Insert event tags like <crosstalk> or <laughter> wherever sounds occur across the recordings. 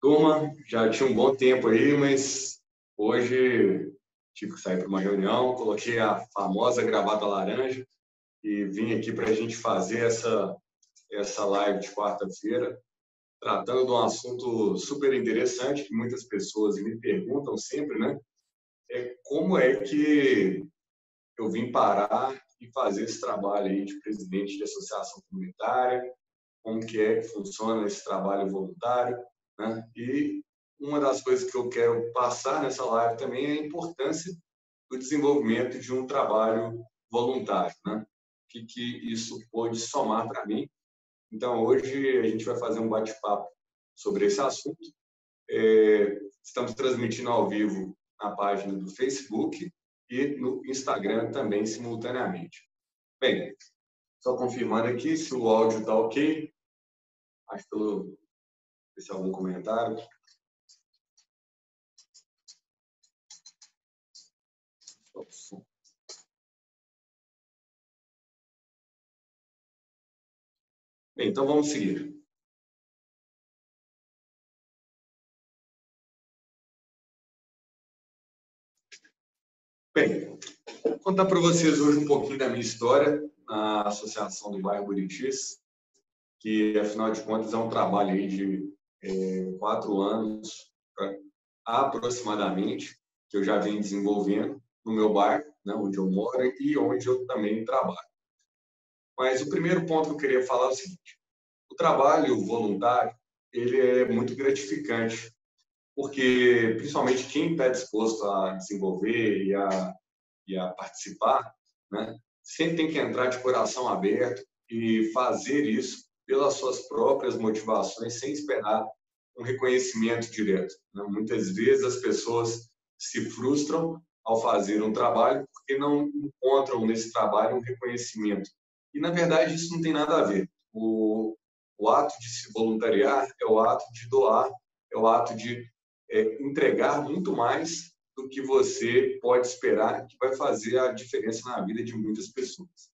Turma, já tinha um bom tempo aí, mas hoje tive que sair para uma reunião, coloquei a famosa gravata laranja e vim aqui para a gente fazer essa, essa live de quarta-feira, tratando de um assunto super interessante que muitas pessoas me perguntam sempre, né? É como é que eu vim parar e fazer esse trabalho aí de presidente de associação comunitária, como que é que funciona esse trabalho voluntário, né? E uma das coisas que eu quero passar nessa live também é a importância do desenvolvimento de um trabalho voluntário, né? Que, que isso pode somar para mim. Então, hoje a gente vai fazer um bate-papo sobre esse assunto. É, estamos transmitindo ao vivo na página do Facebook e no Instagram também simultaneamente. Bem, só confirmando aqui se o áudio está ok. Acho pelo se algum comentário. Bem, então vamos seguir. Bem, vou contar para vocês hoje um pouquinho da minha história na Associação do Bairro Buritis, que, afinal de contas, é um trabalho aí de é, quatro anos aproximadamente, que eu já venho desenvolvendo no meu bairro, né, onde eu moro e onde eu também trabalho. Mas o primeiro ponto que eu queria falar é o seguinte: o trabalho voluntário ele é muito gratificante, porque principalmente quem está disposto a desenvolver e a, e a participar, né, sempre tem que entrar de coração aberto e fazer isso pelas suas próprias motivações, sem esperar um reconhecimento direto. Né? Muitas vezes as pessoas se frustram ao fazer um trabalho porque não encontram nesse trabalho um reconhecimento. E, na verdade, isso não tem nada a ver. O, o ato de se voluntariar é o ato de doar, é o ato de é, entregar muito mais do que você pode esperar que vai fazer a diferença na vida de muitas pessoas.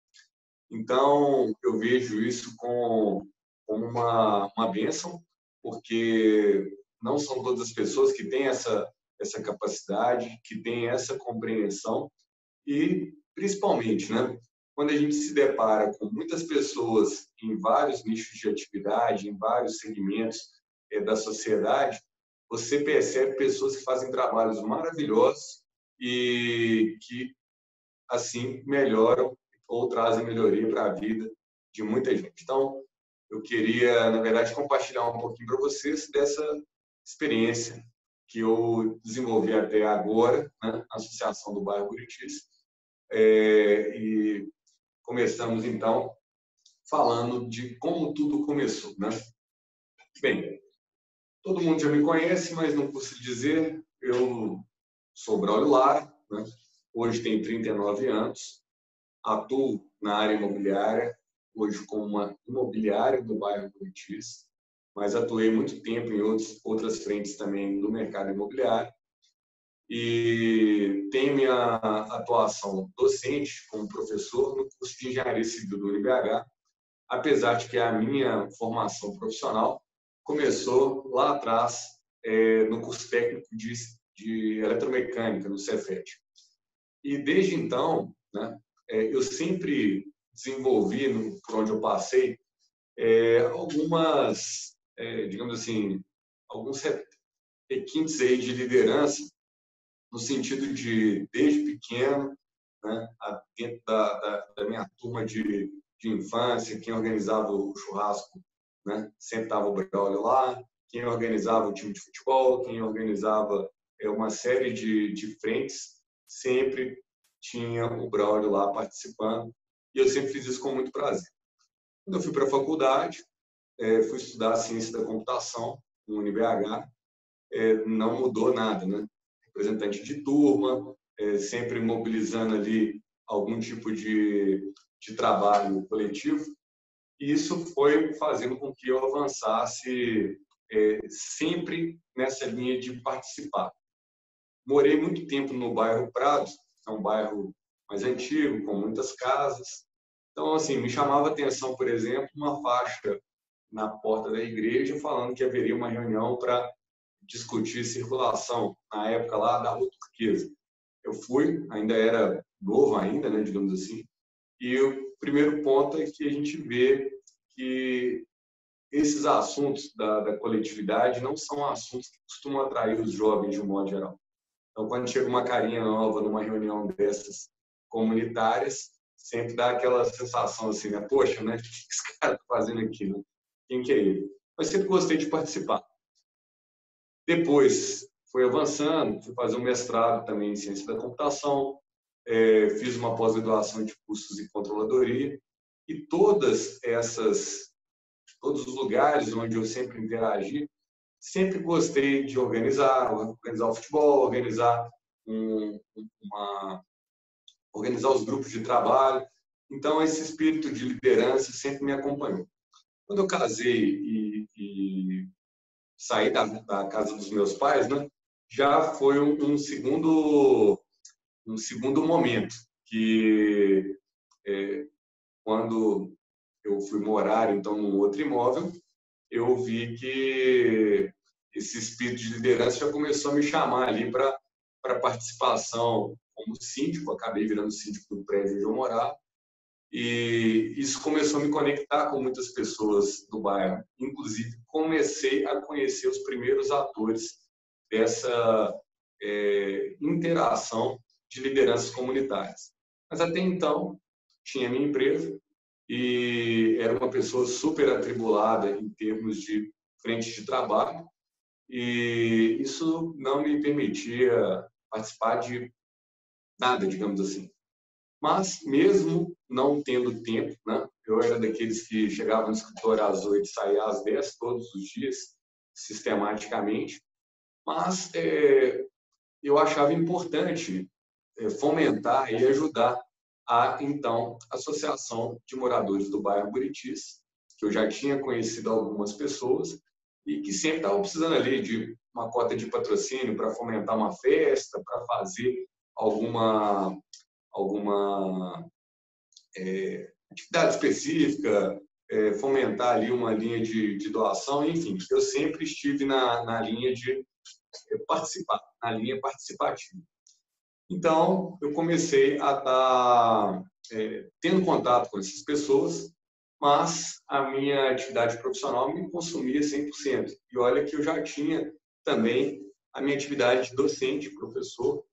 Então, eu vejo isso como, uma, uma bênção, porque não são todas as pessoas que têm essa, essa capacidade, que têm essa compreensão e, principalmente, né, quando a gente se depara com muitas pessoas em vários nichos de atividade, em vários segmentos é, da sociedade, você percebe pessoas que fazem trabalhos maravilhosos e que, assim, melhoram ou trazem melhoria para a vida de muita gente. Então, eu queria, na verdade, compartilhar um pouquinho para vocês dessa experiência que eu desenvolvi até agora né, na Associação do Bairro Buritis. É, e começamos, então, falando de como tudo começou. Né? Bem, todo mundo já me conhece, mas não consigo dizer, eu sou Braulio Lara, né? hoje tenho 39 anos, atuo na área imobiliária, hoje como uma imobiliária do bairro Buritis, mas atuei muito tempo em outros, outras frentes também do mercado imobiliário. E tenho minha atuação docente como professor no curso de Engenharia Civil do UniBH, apesar de que a minha formação profissional começou lá atrás é, no curso técnico de, de eletromecânica, no Cefet. E desde então, né, eu sempre desenvolvi, no, por onde eu passei, é, algumas, é, digamos assim, alguns requintes aí de liderança, no sentido de, desde pequeno, né, dentro da, da, da minha turma de, de infância, quem organizava o churrasco, né, sempre estava o Braulio lá, quem organizava o time de futebol, quem organizava é, uma série de, de frentes, sempre tinha o Braulio lá participando, e eu sempre fiz isso com muito prazer. Quando eu fui para a faculdade, é, fui estudar ciência da computação no UniBH, é, não mudou nada, né? Representante de turma, é, sempre mobilizando ali algum tipo de, de trabalho coletivo, e isso foi fazendo com que eu avançasse é, sempre nessa linha de participar. Morei muito tempo no bairro Prados, é um bairro mais antigo, com muitas casas. Então, assim, me chamava a atenção, por exemplo, uma faixa na porta da igreja falando que haveria uma reunião para discutir circulação na época lá da rua turquesa. Eu fui, ainda era novo ainda, né, digamos assim, e o primeiro ponto é que a gente vê que esses assuntos da, da coletividade não são assuntos que costumam atrair os jovens de um modo geral. Então, quando chega uma carinha nova numa reunião dessas comunitárias, sempre dá aquela sensação assim, né? Poxa, né? <laughs> O que esse cara está fazendo aqui? Né? Quem que é ele? Mas sempre gostei de participar. Depois, fui avançando, fui fazer um mestrado também em ciência da computação, é, fiz uma pós-graduação de cursos em controladoria, e todas essas, todos os lugares onde eu sempre interagi, sempre gostei de organizar, organizar o futebol, organizar um, uma, organizar os grupos de trabalho. Então, esse espírito de liderança sempre me acompanhou. Quando eu casei e, e saí da, da, casa dos meus pais, né, já foi um, um segundo um segundo momento que é, quando eu fui morar então num outro imóvel, eu vi que esse espírito de liderança já começou a me chamar ali para para participação como síndico, acabei virando síndico do prédio onde eu morava, e isso começou a me conectar com muitas pessoas do bairro. Inclusive, comecei a conhecer os primeiros atores dessa é, interação de lideranças comunitárias. Mas até então, tinha minha empresa e era uma pessoa super atribulada em termos de frente de trabalho, e isso não me permitia participar de nada, digamos assim. Mas, mesmo não tendo tempo, né, eu era daqueles que chegavam no escritório às oito saía às dez todos os dias, sistematicamente, mas é, eu achava importante é, fomentar e ajudar a, então, Associação de Moradores do Bairro Buritis, que eu já tinha conhecido algumas pessoas e que sempre estavam precisando ali de uma cota de patrocínio para fomentar uma festa, para fazer alguma, alguma é, atividade específica, é, fomentar ali uma linha de, de, doação, enfim, eu sempre estive na, na linha de é, participar, na linha participativa. Então, eu comecei a estar tá, é, tendo contato com essas pessoas, mas a minha atividade profissional me consumia 100%. E olha que eu já tinha também a minha atividade de docente, professor,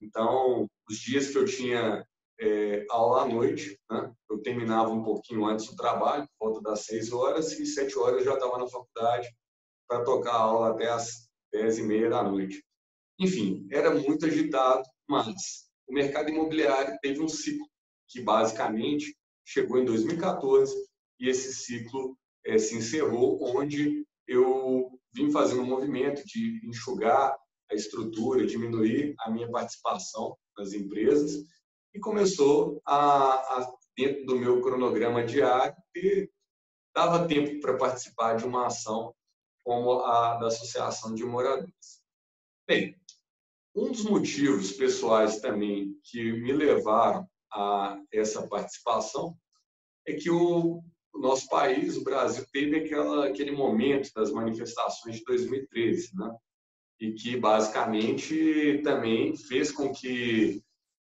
então, os dias que eu tinha é, aula à noite, né, eu terminava um pouquinho antes do trabalho, por volta das seis horas, e sete horas eu já estava na faculdade para tocar a aula até as dez e meia da noite. Enfim, era muito agitado, mas o mercado imobiliário teve um ciclo que basicamente chegou em 2014 e esse ciclo é, se encerrou, onde eu vim fazendo um movimento de enxugar a estrutura, diminuir a minha participação nas empresas e começou a, a dentro do meu cronograma diário e dava tempo para participar de uma ação como a da Associação de Moradores. Bem, um dos motivos pessoais também que me levaram a essa participação é que o, nosso país, o Brasil, teve aquela, aquele momento das manifestações de 2013, né? e que basicamente também fez com que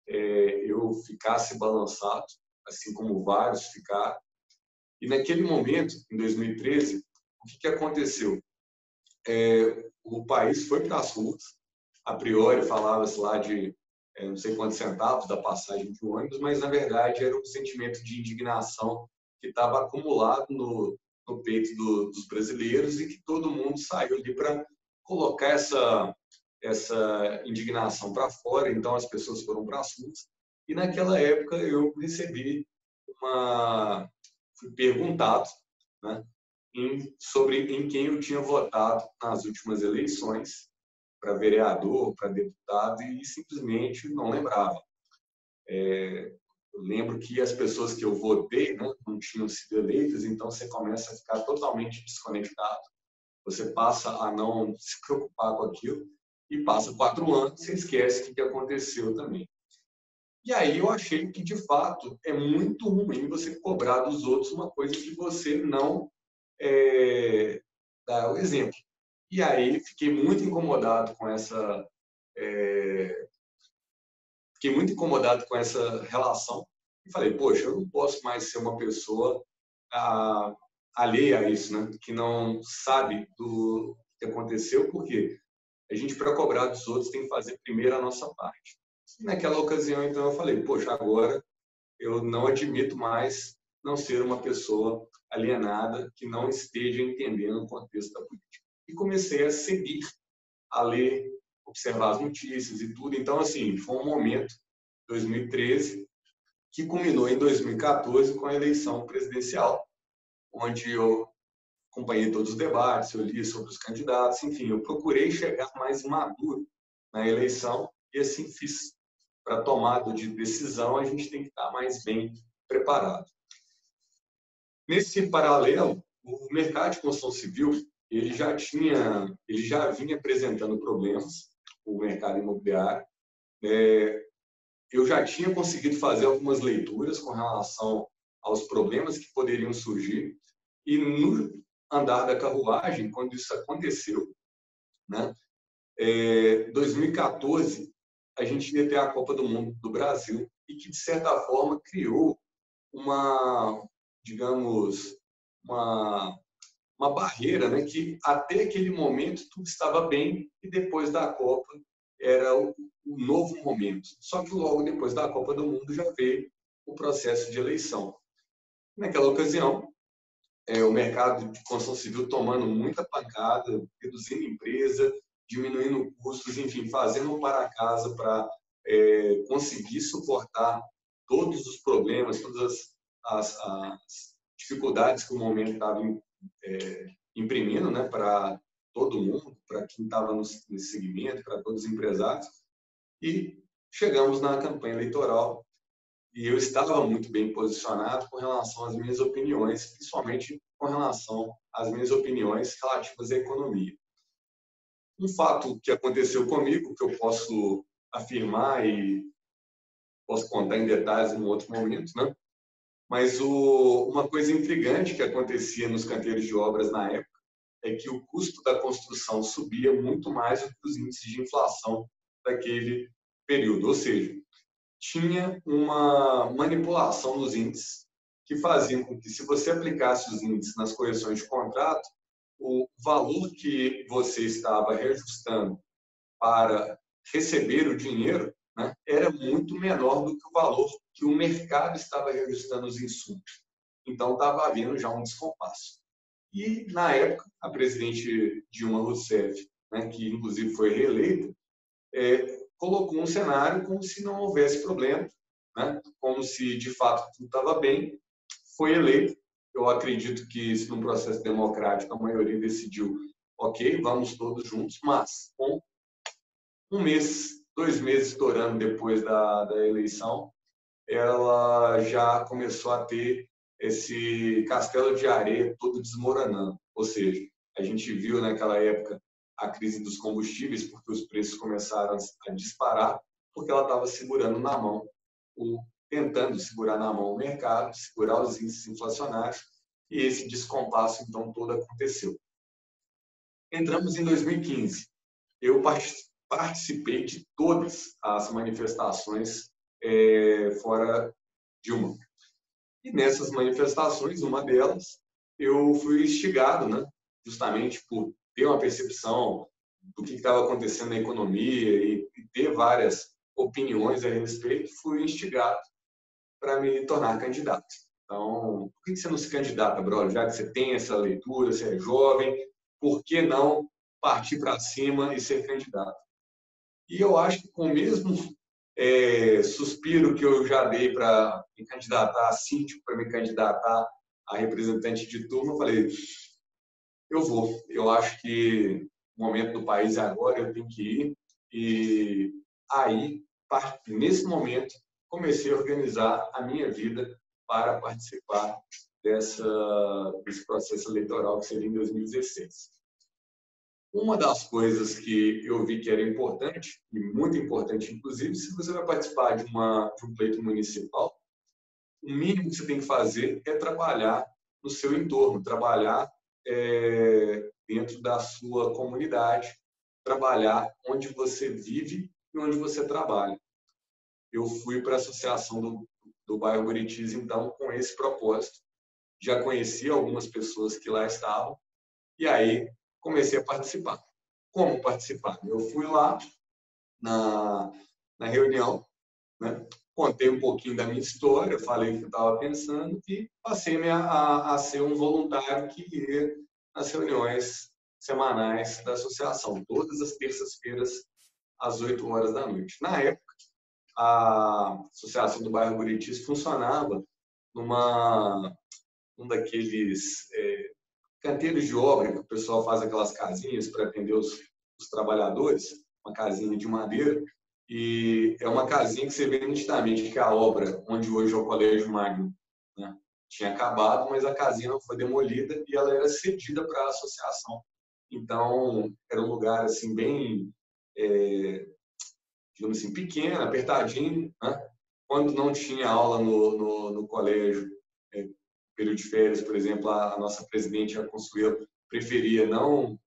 é, eu ficasse balançado, assim como vários ficaram. E naquele momento, em 2013, o que, que aconteceu? É, o país foi para as ruas, a priori falava-se lá de é, não sei quantos centavos da passagem de ônibus, mas na verdade era um sentimento de indignação que estava acumulado no, no peito do, dos brasileiros e que todo mundo saiu ali para colocar essa, essa indignação para fora, então as pessoas foram para as ruas. E naquela época eu recebi uma. fui perguntado né, em, sobre em quem eu tinha votado nas últimas eleições, para vereador, para deputado, e simplesmente não lembrava. É, lembro que as pessoas que eu votei né, não tinham sido eleitas, então você começa a ficar totalmente desconectado você passa a não se preocupar com aquilo e passa quatro anos, você esquece o que aconteceu também. E aí eu achei que, de fato, é muito ruim você cobrar dos outros uma coisa que você não é, dá o exemplo. E aí fiquei muito incomodado com essa é... fiquei muito incomodado com essa relação e falei, poxa, eu não posso mais ser uma pessoa ah, alheia a isso, né? Que não sabe do que aconteceu, porque a gente para cobrar dos outros tem que fazer primeiro a nossa parte. E naquela ocasião, então, eu falei, poxa, agora eu não admito mais não ser uma pessoa alienada que não esteja entendendo o contexto da política. E comecei a seguir, a ler, observar as notícias e tudo. Então, assim, foi um momento, 2013, que culminou em 2014 com a eleição presidencial, onde eu acompanhei todos os debates, eu li sobre os candidatos, enfim, eu procurei chegar mais maduro na eleição e assim fiz. Para tomada de decisão, a gente tem que estar mais bem preparado. Nesse paralelo, o mercado de construção civil ele já tinha, ele já vinha apresentando problemas, o mercado imobiliário. É, eu já tinha conseguido fazer algumas leituras com relação aos problemas que poderiam surgir e no andar da carruagem, quando isso aconteceu, né? É, 2014 a gente ia ter a Copa do Mundo do Brasil e que de certa forma criou uma digamos, uma, uma barreira, né? que até aquele momento tudo estava bem e depois da Copa era o, o novo momento. Só que logo depois da Copa do Mundo já veio o processo de eleição. Naquela ocasião, é, o mercado de construção civil tomando muita pancada, reduzindo empresa, diminuindo custos, enfim, fazendo um para casa para é, conseguir suportar todos os problemas, todas as, as dificuldades que o momento estava é, imprimindo né, para todo mundo, para quem estava nesse segmento, para todos os empresários. E chegamos na campanha eleitoral e eu estava muito bem posicionado com relação às minhas opiniões, principalmente com relação às minhas opiniões relativas à economia. Um fato que aconteceu comigo, que eu posso afirmar e posso contar em detalhes em outro momento, né? Mas o, uma coisa intrigante que acontecia nos canteiros de obras na época é que o custo da construção subia muito mais do que os índices de inflação daquele período. Ou seja, tinha uma manipulação nos índices que faziam com que, se você aplicasse os índices nas correções de contrato, o valor que você estava reajustando para receber o dinheiro né, era muito menor do que o valor que o mercado estava reajustando os insumos. Então, estava havendo já um descompasso. E, na época, a presidente Dilma Rousseff, né, que inclusive foi reeleita, é, colocou um cenário como se não houvesse problema, né, como se de fato tudo estava bem, foi eleita. Eu acredito que, se num processo democrático a maioria decidiu, ok, vamos todos juntos, mas com um mês dois meses estourando depois da, da eleição, ela já começou a ter esse castelo de areia todo desmoronando. Ou seja, a gente viu naquela época a crise dos combustíveis, porque os preços começaram a disparar, porque ela estava segurando na mão, o, tentando segurar na mão o mercado, segurar os índices inflacionários, e esse descompasso, então, todo aconteceu. Entramos em 2015. Eu participei de todas as manifestações é, fora Dilma. E nessas manifestações, uma delas, eu fui instigado, né, justamente por ter uma percepção do que estava acontecendo na economia e, e ter várias opiniões a respeito, fui instigado para me tornar candidato. Então, por que você não se candidata, brother? Já que você tem essa leitura, você é jovem, por que não partir para cima e ser candidato? E eu acho que com o mesmo é, suspiro que eu já dei para me candidatar a síndico, para me candidatar a representante de turma, eu falei, eu vou. Eu acho que o momento do país é agora, eu tenho que ir. E aí, nesse momento, comecei a organizar a minha vida para participar dessa, desse processo eleitoral que seria em 2016. Uma das coisas que eu vi que era importante, e muito importante, inclusive, se você vai participar de, uma, de um pleito municipal, o mínimo que você tem que fazer é trabalhar no seu entorno, trabalhar é, dentro da sua comunidade, trabalhar onde você vive e onde você trabalha. Eu fui para a Associação do, do Bairro Buritis, então, com esse propósito. Já conheci algumas pessoas que lá estavam, e aí comecei a participar. Como participar? Eu fui lá na, na reunião, né? contei um pouquinho da minha história, falei o que eu estava pensando e passei a, a, a, ser um voluntário que ia nas reuniões semanais da associação, todas as terças-feiras, às 8 horas da noite. Na época, a Associação do Bairro Buritis funcionava numa um daqueles é, canteiros de obra que o pessoal faz aquelas casinhas para atender os, os trabalhadores, uma casinha de madeira, e é uma casinha que você vê nitidamente que a obra, onde hoje é o Colégio Magno, né, tinha acabado, mas a casinha foi demolida e ela era cedida para a associação. Então, era um lugar assim bem, é, digamos assim, pequeno, apertadinho. Né? Quando não tinha aula no, no, no colégio, é, período de férias, por exemplo, a, a nossa presidente, a Consuelo, preferia não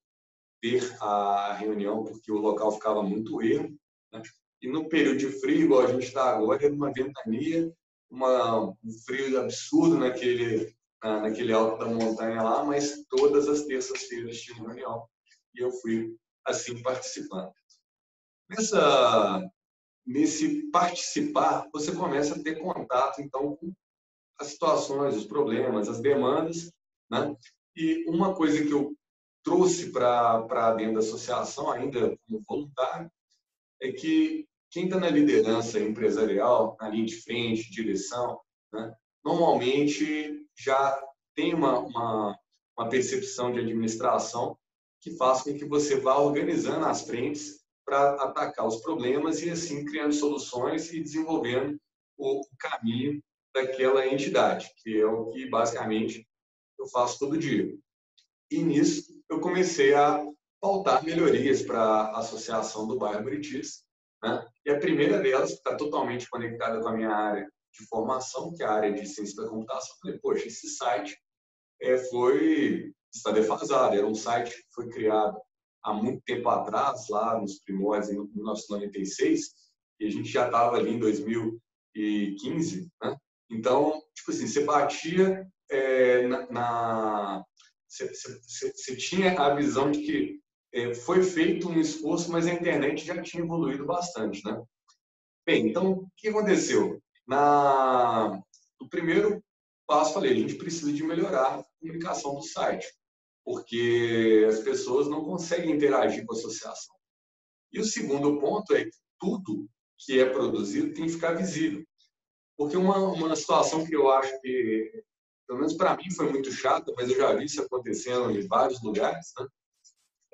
ter a reunião porque o local ficava muito ermo. Né? E no período de frio, igual a gente está agora, é uma ventania, uma, um frio absurdo naquele, naquele alto da montanha lá, mas todas as terças-feiras tinha reunião e eu fui assim participando. Nessa, nesse participar, você começa a ter contato então com as situações, os problemas, as demandas, né? E uma coisa que eu trouxe para dentro da associação, ainda como voluntário, é que quem está na liderança empresarial, na linha de frente, direção, né, normalmente já tem uma, uma, uma, percepção de administração que faz com que você vá organizando as frentes para atacar os problemas e assim criando soluções e desenvolvendo o, caminho daquela entidade, que é o que basicamente eu faço todo dia. E nisso eu comecei a pautar melhorias para a Associação do Bairro Britis. Né? E a primeira delas, que está totalmente conectada com a minha área de formação, que é a área de ciência da computação, eu falei, poxa, esse site é, foi está defasado. Era um site que foi criado há muito tempo atrás, lá nos primórdios, em 1996, e a gente já estava ali em 2015, né? Então, tipo assim, você batia é, na, na você, você, você, tinha a visão de que é, foi feito um esforço, mas a internet já tinha evoluído bastante, né? Bem, então, o que aconteceu? Na, no primeiro passo, falei, a gente precisa de melhorar a comunicação do site, porque as pessoas não conseguem interagir com a associação. E o segundo ponto é que tudo que é produzido tem que ficar visível. Porque uma, uma situação que eu acho que, pelo menos para mim, foi muito chata, mas eu já vi isso acontecendo em vários lugares, né?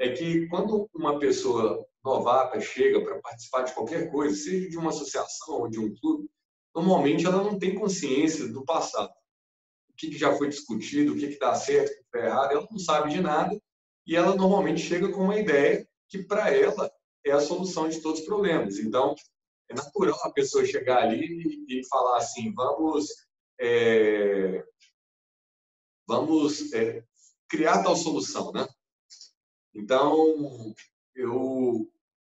é que quando uma pessoa novata chega para participar de qualquer coisa, seja de uma associação ou de um clube, normalmente ela não tem consciência do passado. O que já foi discutido, o que dá certo, o que está errado, ela não sabe de nada e ela normalmente chega com uma ideia que para ela é a solução de todos os problemas. Então, é natural a pessoa chegar ali e, falar assim, vamos, é, vamos é, criar tal solução, né? Então, eu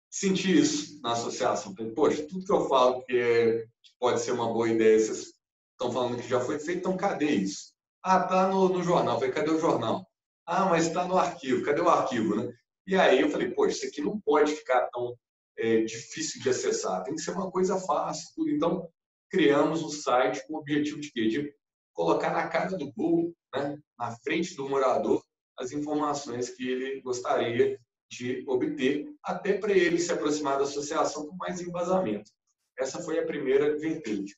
senti isso na associação. Poxa, tudo que eu falo que, é, que pode ser uma boa ideia, vocês estão falando que já foi feito, então cadê isso? Ah, tá no, no jornal. Falei, cadê o jornal? Ah, mas está no arquivo. Cadê o arquivo, né? E aí eu falei, poxa, isso aqui não pode ficar tão é, difícil de acessar, tem que ser uma coisa fácil. Então, criamos um site com o objetivo de quê? De colocar na cara do Google, né, na frente do morador, as informações que ele gostaria de obter, até para ele se aproximar da associação com mais embasamento. Essa foi a primeira vertente.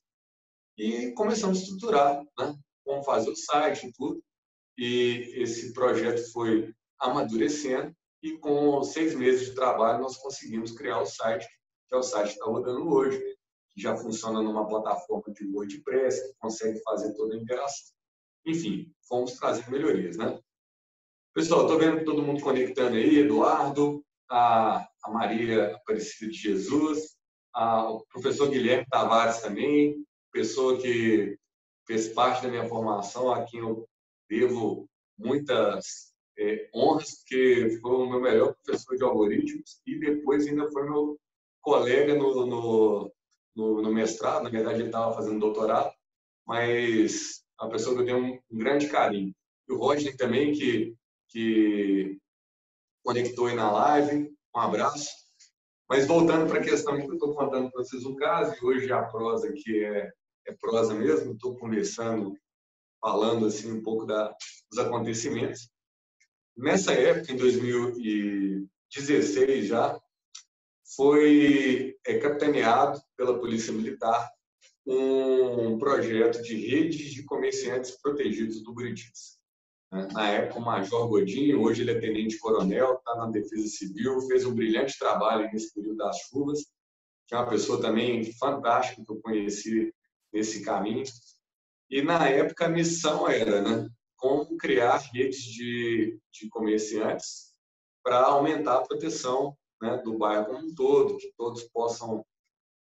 E começamos a estruturar, né? como fazer o site e tudo. E esse projeto foi amadurecendo e com seis meses de trabalho nós conseguimos criar o site, que é o site que está rodando hoje, que já funciona numa plataforma de WordPress, que consegue fazer toda a interação. Enfim, fomos trazer melhorias, né? Pessoal, estou vendo todo mundo conectando aí, Eduardo, a, a Maria Aparecida de Jesus, a, o professor Guilherme Tavares também, pessoa que fez parte da minha formação, a quem eu devo muitas é, honras, porque foi o meu melhor professor de algoritmos e depois ainda foi meu colega no, no, no, no mestrado, na verdade ele estava fazendo doutorado, mas uma pessoa que eu tenho um, grande carinho. E o Rodney também, que, que conectou aí na live, um abraço. Mas voltando para a questão que eu estou contando para vocês um caso, e hoje a prosa aqui é, é prosa mesmo, estou conversando, falando assim um pouco da, dos acontecimentos. Nessa época, em 2016 já, foi é, capitaneado pela Polícia Militar um projeto de redes de comerciantes protegidos do Buritis. Né? Na época, o Major Godinho, hoje ele é tenente-coronel, está na Defesa Civil, fez um brilhante trabalho nesse período das chuvas, que é uma pessoa também fantástica que eu conheci nesse caminho. E, na época, a missão era né, como criar redes de, de comerciantes para aumentar a proteção né, do bairro como um todo, que todos possam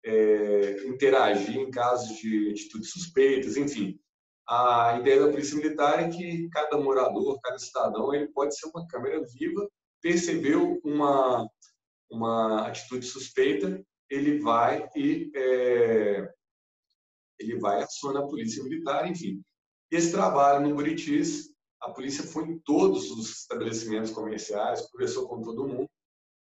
é, interagir em casos de atitudes suspeitas, enfim. A ideia da Polícia Militar é que cada morador, cada cidadão, ele pode ser uma câmera viva, percebeu uma, uma atitude suspeita, ele vai e é, ele vai aciona a Polícia Militar, enfim. Esse trabalho no Buritis, a polícia foi em todos os estabelecimentos comerciais, conversou com todo mundo,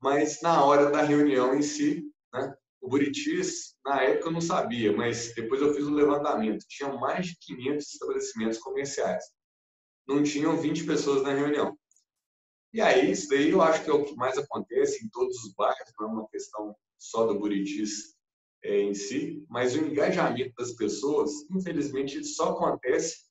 mas na hora da reunião em si, né, o Buritis, na época eu não sabia, mas depois eu fiz um levantamento, tinha mais de 500 estabelecimentos comerciais. Não tinham 20 pessoas na reunião. E aí, isso daí eu acho que é o que mais acontece em todos os bairros, não é uma questão só do Buritis em si, mas o engajamento das pessoas, infelizmente, só acontece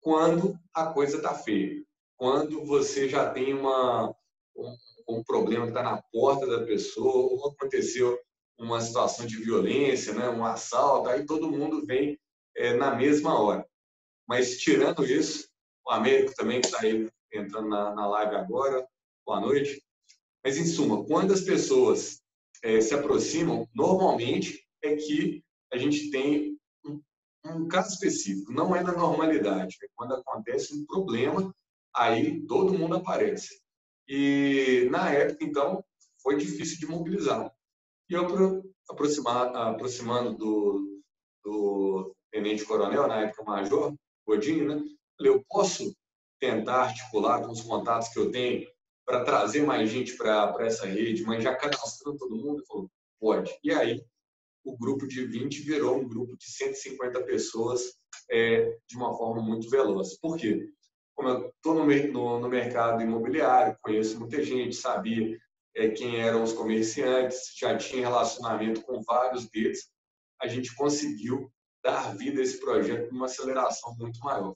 quando a coisa está feia. Quando você já tem uma, um, um problema que está na porta da pessoa, ou aconteceu uma situação de violência, né, um assalto, aí todo mundo vem é, na mesma hora. Mas tirando isso, o Américo também está aí entrando na, na live agora, boa noite. Mas, em suma, quando as pessoas é, se aproximam, normalmente é que a gente tem um, um caso específico, não é na normalidade. É quando acontece um problema, aí todo mundo aparece. E na época, então, foi difícil de mobilizar. E eu, aproximando do, do tenente-coronel, na época major, Godinho, né? Falei, eu posso tentar articular com os contatos que eu tenho para trazer mais gente para essa rede, mas já cadastrando todo mundo? Ele falou, pode. E aí, o grupo de 20 virou um grupo de 150 pessoas é, de uma forma muito veloz. Por quê? Como eu estou no, no, no, mercado imobiliário, conheço muita gente, sabia é, quem eram os comerciantes, já tinha relacionamento com vários deles, a gente conseguiu dar vida a esse projeto uma aceleração muito maior.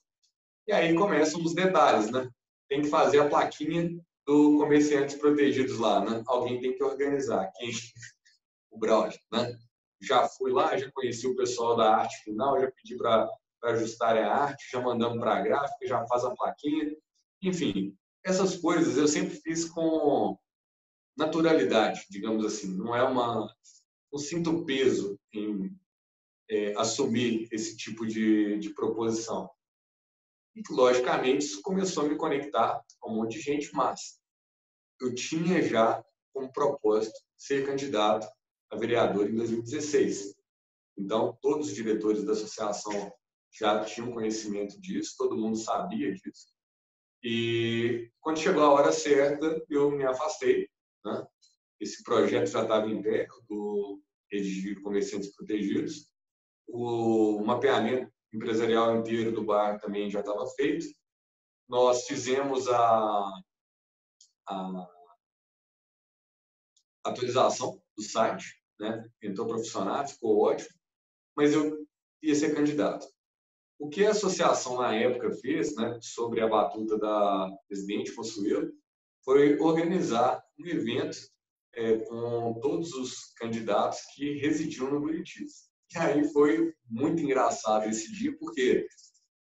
E aí começam os detalhes, né? Tem que fazer a plaquinha do comerciantes protegidos lá, né? Alguém tem que organizar. Quem? <laughs> O Braulio, né? Já fui lá, já conheci o pessoal da arte final, já pedi para ajustar a arte, já mandamos para a gráfica, já faz a plaquinha. Enfim, essas coisas eu sempre fiz com naturalidade, digamos assim. Não é uma. Não sinto peso em é, assumir esse tipo de, de proposição. E, logicamente, isso começou a me conectar com um monte de gente, mas eu tinha já como propósito ser candidato a vereador em 2016. Então, todos os diretores da associação já tinham conhecimento disso, todo mundo sabia disso. E quando chegou a hora certa, eu me afastei. Né? Esse projeto já estava em pé, do Rede de Comerciantes Protegidos. O mapeamento empresarial inteiro do bairro também já estava feito. Nós fizemos a, a atualização do site, né? Entrou ficou ótimo, mas eu ia ser candidato. O que a associação na época fez, né, sobre a batuta da presidente Consuelo, foi organizar um evento é, com todos os candidatos que residiam no Buritis. E aí foi muito engraçado esse dia, porque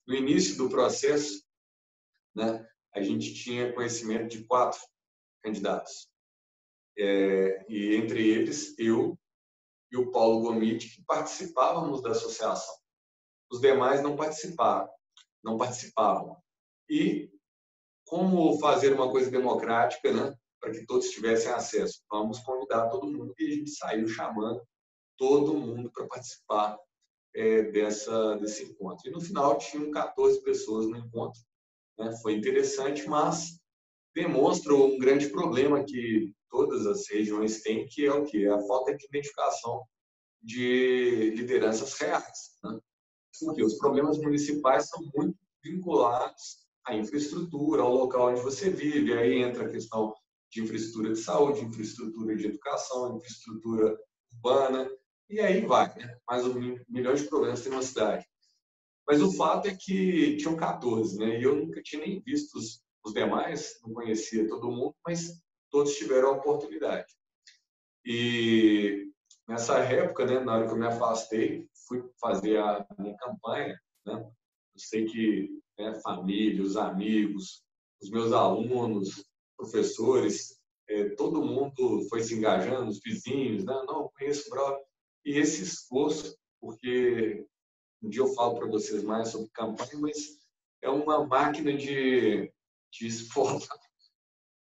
no início do processo, né, a gente tinha conhecimento de quatro candidatos é, e entre eles eu e o Paulo Gomit, que participávamos da associação. Os demais não participaram, não participavam. E como fazer uma coisa democrática, né? Para que todos tivessem acesso. Vamos convidar todo mundo e a gente saiu chamando todo mundo para participar é, dessa, desse encontro. E no final tinham 14 pessoas no encontro. Né? Foi interessante, mas demonstra um grande problema que todas as regiões têm, que é o que? A falta de identificação de lideranças reais. Né? Porque os problemas municipais são muito vinculados à infraestrutura, ao local onde você vive. Aí entra a questão de infraestrutura de saúde, infraestrutura de educação, infraestrutura urbana, e aí vai, né? Mais um milhão de problemas tem uma cidade. Mas o fato é que tinham 14, né? E eu nunca tinha nem visto os, os demais, não conhecia todo mundo, mas todos tiveram a oportunidade. E nessa época, né, na hora que eu me afastei, fui fazer a minha campanha, né? Eu sei que né, família, os amigos, os meus alunos, professores, é, todo mundo foi se engajando, os vizinhos, né? Não, conheço o brother. E esse esforço, porque um dia eu falo para vocês mais sobre campanha, mas é uma máquina de, de esforço,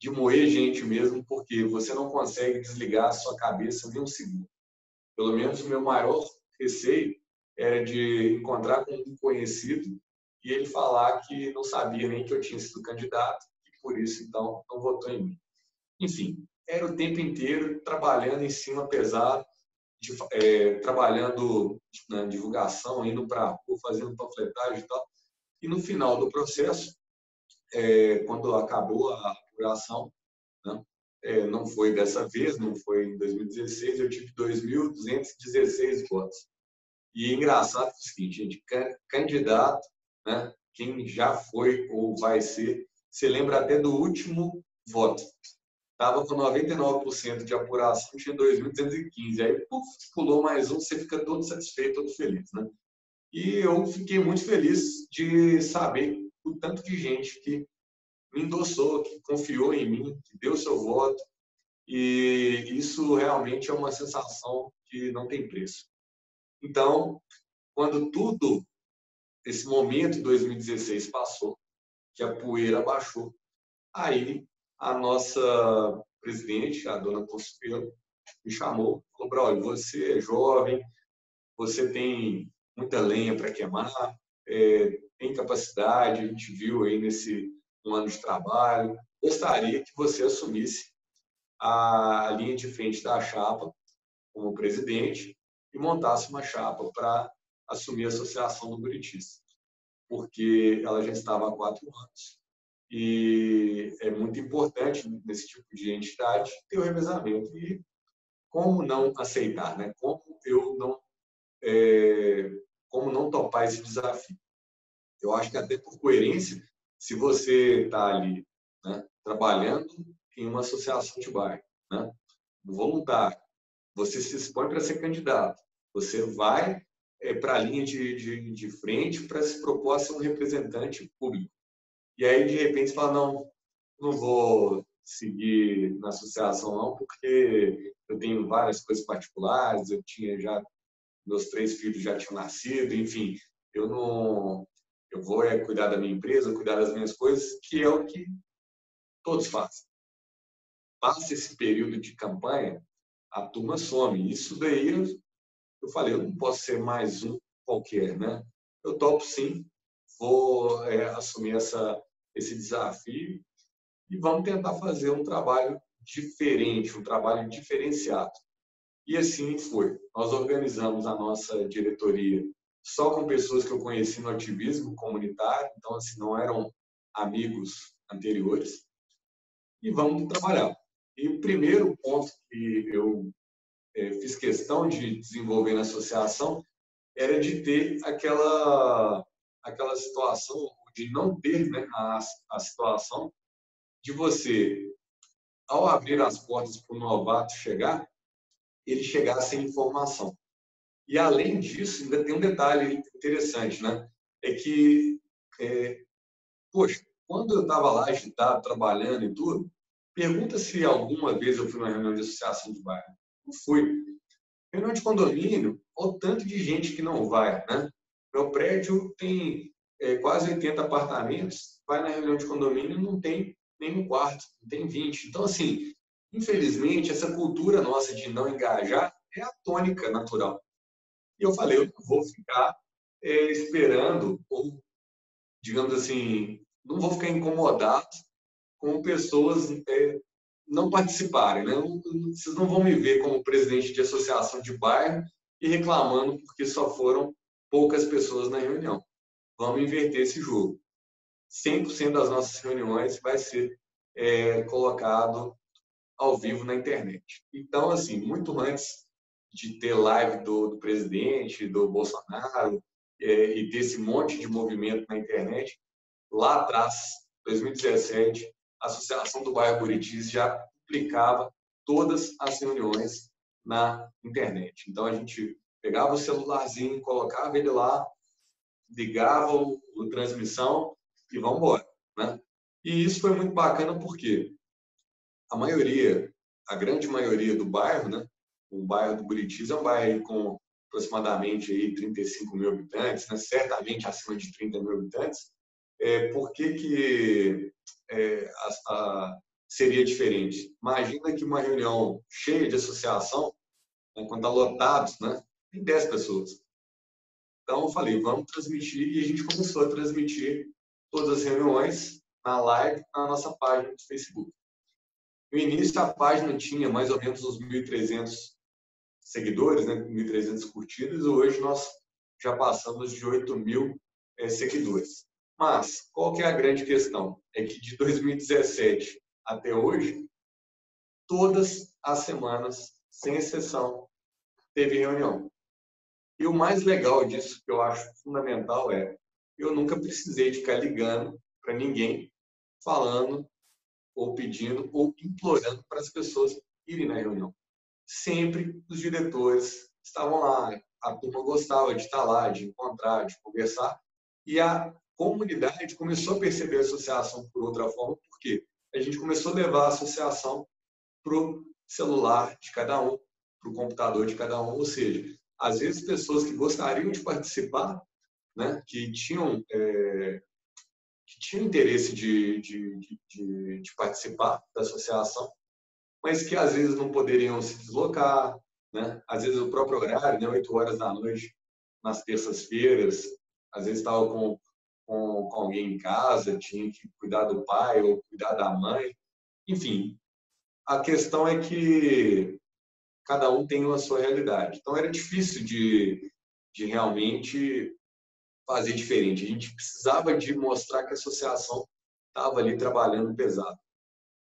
de moer gente mesmo, porque você não consegue desligar a sua cabeça nem um segundo. Pelo menos o meu maior receio era de encontrar com um conhecido e ele falar que não sabia nem que eu tinha sido candidato e por isso então não votou em mim. Enfim, era o tempo inteiro trabalhando em cima pesado de, é, trabalhando na divulgação, indo para a fazendo panfletagem e tal. E no final do processo, é, quando acabou a apuração, né, é, não foi dessa vez, não foi em 2016, eu tive 2.216 votos. E é engraçado é o seguinte, gente, candidato, né, quem já foi ou vai ser, se lembra até do último voto estava com 99% de apuração, tinha 2.215. Aí, puf, pulou mais um, você fica todo satisfeito, todo feliz, né? E eu fiquei muito feliz de saber o tanto de gente que me endossou, que confiou em mim, que deu seu voto. E isso realmente é uma sensação que não tem preço. Então, quando tudo, esse momento 2016 passou, que a poeira baixou, aí a nossa presidente, a dona Consuelo, me chamou, falou, você é jovem, você tem muita lenha para queimar, é, tem capacidade, a gente viu aí nesse um ano de trabalho, gostaria que você assumisse a linha de frente da chapa como presidente e montasse uma chapa para assumir a associação do Buritis, porque ela já estava há quatro anos e é muito importante nesse tipo de entidade ter o revezamento. E como não aceitar, né? Como eu não, é, como não topar esse desafio? Eu acho que até por coerência, se você está ali né, trabalhando em uma associação de bairro, né, voluntário, você se expõe para ser candidato, você vai é, para a linha de, de, de frente para se propor a ser um representante público. E aí, de repente, você fala, não, não vou seguir na associação não, porque eu tenho várias coisas particulares, eu tinha já, meus três filhos já tinham nascido, enfim, eu não, eu vou é cuidar da minha empresa, cuidar das minhas coisas, que é o que todos fazem. Passa esse período de campanha, a turma some. Isso daí, eu falei, eu não posso ser mais um qualquer, né? Eu topo sim, vou é, assumir essa, esse desafio e vamos tentar fazer um trabalho diferente, um trabalho diferenciado. E assim foi. Nós organizamos a nossa diretoria só com pessoas que eu conheci no ativismo comunitário, então assim não eram amigos anteriores. E vamos trabalhar. E o primeiro ponto que eu é, fiz questão de desenvolver na associação era de ter aquela aquela situação de não ter né, a, a situação de você, ao abrir as portas para o novato chegar, ele chegar sem informação. E, além disso, ainda tem um detalhe interessante, né? É que, é, poxa, quando eu estava lá agitado, trabalhando e tudo, pergunta se alguma vez eu fui numa reunião de associação de bairro. Não fui. Reunião de condomínio, olha o tanto de gente que não vai, né? Meu prédio tem é, quase 80 apartamentos, vai na reunião de condomínio e não tem nenhum quarto, não tem 20. Então, assim, infelizmente, essa cultura nossa de não engajar é a tônica natural. Eu falei, eu vou ficar é, esperando, ou, digamos assim, não vou ficar incomodado com pessoas é, não participarem. Né? Vocês não vão me ver como presidente de associação de bairro e reclamando porque só foram poucas pessoas na reunião. Vamos inverter esse jogo. 100% das nossas reuniões vai ser é, colocado ao vivo na internet. Então, assim, muito antes de ter live do, do presidente, do Bolsonaro, é, e desse monte de movimento na internet, lá atrás, 2017, a Associação do Bairro Buritis já publicava todas as reuniões na internet. Então, a gente pegava o celularzinho, colocava ele lá, ligava o, o transmissão e vamos embora. Né? E isso foi muito bacana porque a maioria, a grande maioria do bairro, né? O bairro do Buritis é um bairro com aproximadamente aí 35 mil habitantes, né? certamente acima de 30 mil habitantes. É, por que, que é, a, a, seria diferente? Imagina que uma reunião cheia de associação, né, quando está lotado, né, tem 10 pessoas. Então, eu falei, vamos transmitir, e a gente começou a transmitir todas as reuniões na live na nossa página do Facebook. No início, a página tinha mais ou menos uns 1.300 seguidores, né, 1.300 curtidas, hoje nós já passamos de 8 mil é, seguidores. Mas, qual que é a grande questão? É que de 2017 até hoje, todas as semanas, sem exceção, teve reunião. E o mais legal disso, que eu acho fundamental, é eu nunca precisei ficar ligando para ninguém falando ou pedindo ou implorando para as pessoas irem na reunião. Sempre os diretores estavam lá, a turma gostava de estar lá, de encontrar, de conversar, e a comunidade começou a perceber a associação por outra forma, porque a gente começou a levar a associação para o celular de cada um, para o computador de cada um, ou seja, às vezes pessoas que gostariam de participar, né, que tinham é, que tinham interesse de, de, de, de, participar da associação, mas que às vezes não poderiam se deslocar, né? às vezes o próprio horário, né, 8 horas da noite, nas terças-feiras, às vezes estava com, com, com alguém em casa, tinha que cuidar do pai ou cuidar da mãe, enfim. A questão é que cada um tem a sua realidade. Então era difícil de, de realmente fazer diferente. A gente precisava de mostrar que a associação estava ali trabalhando pesado.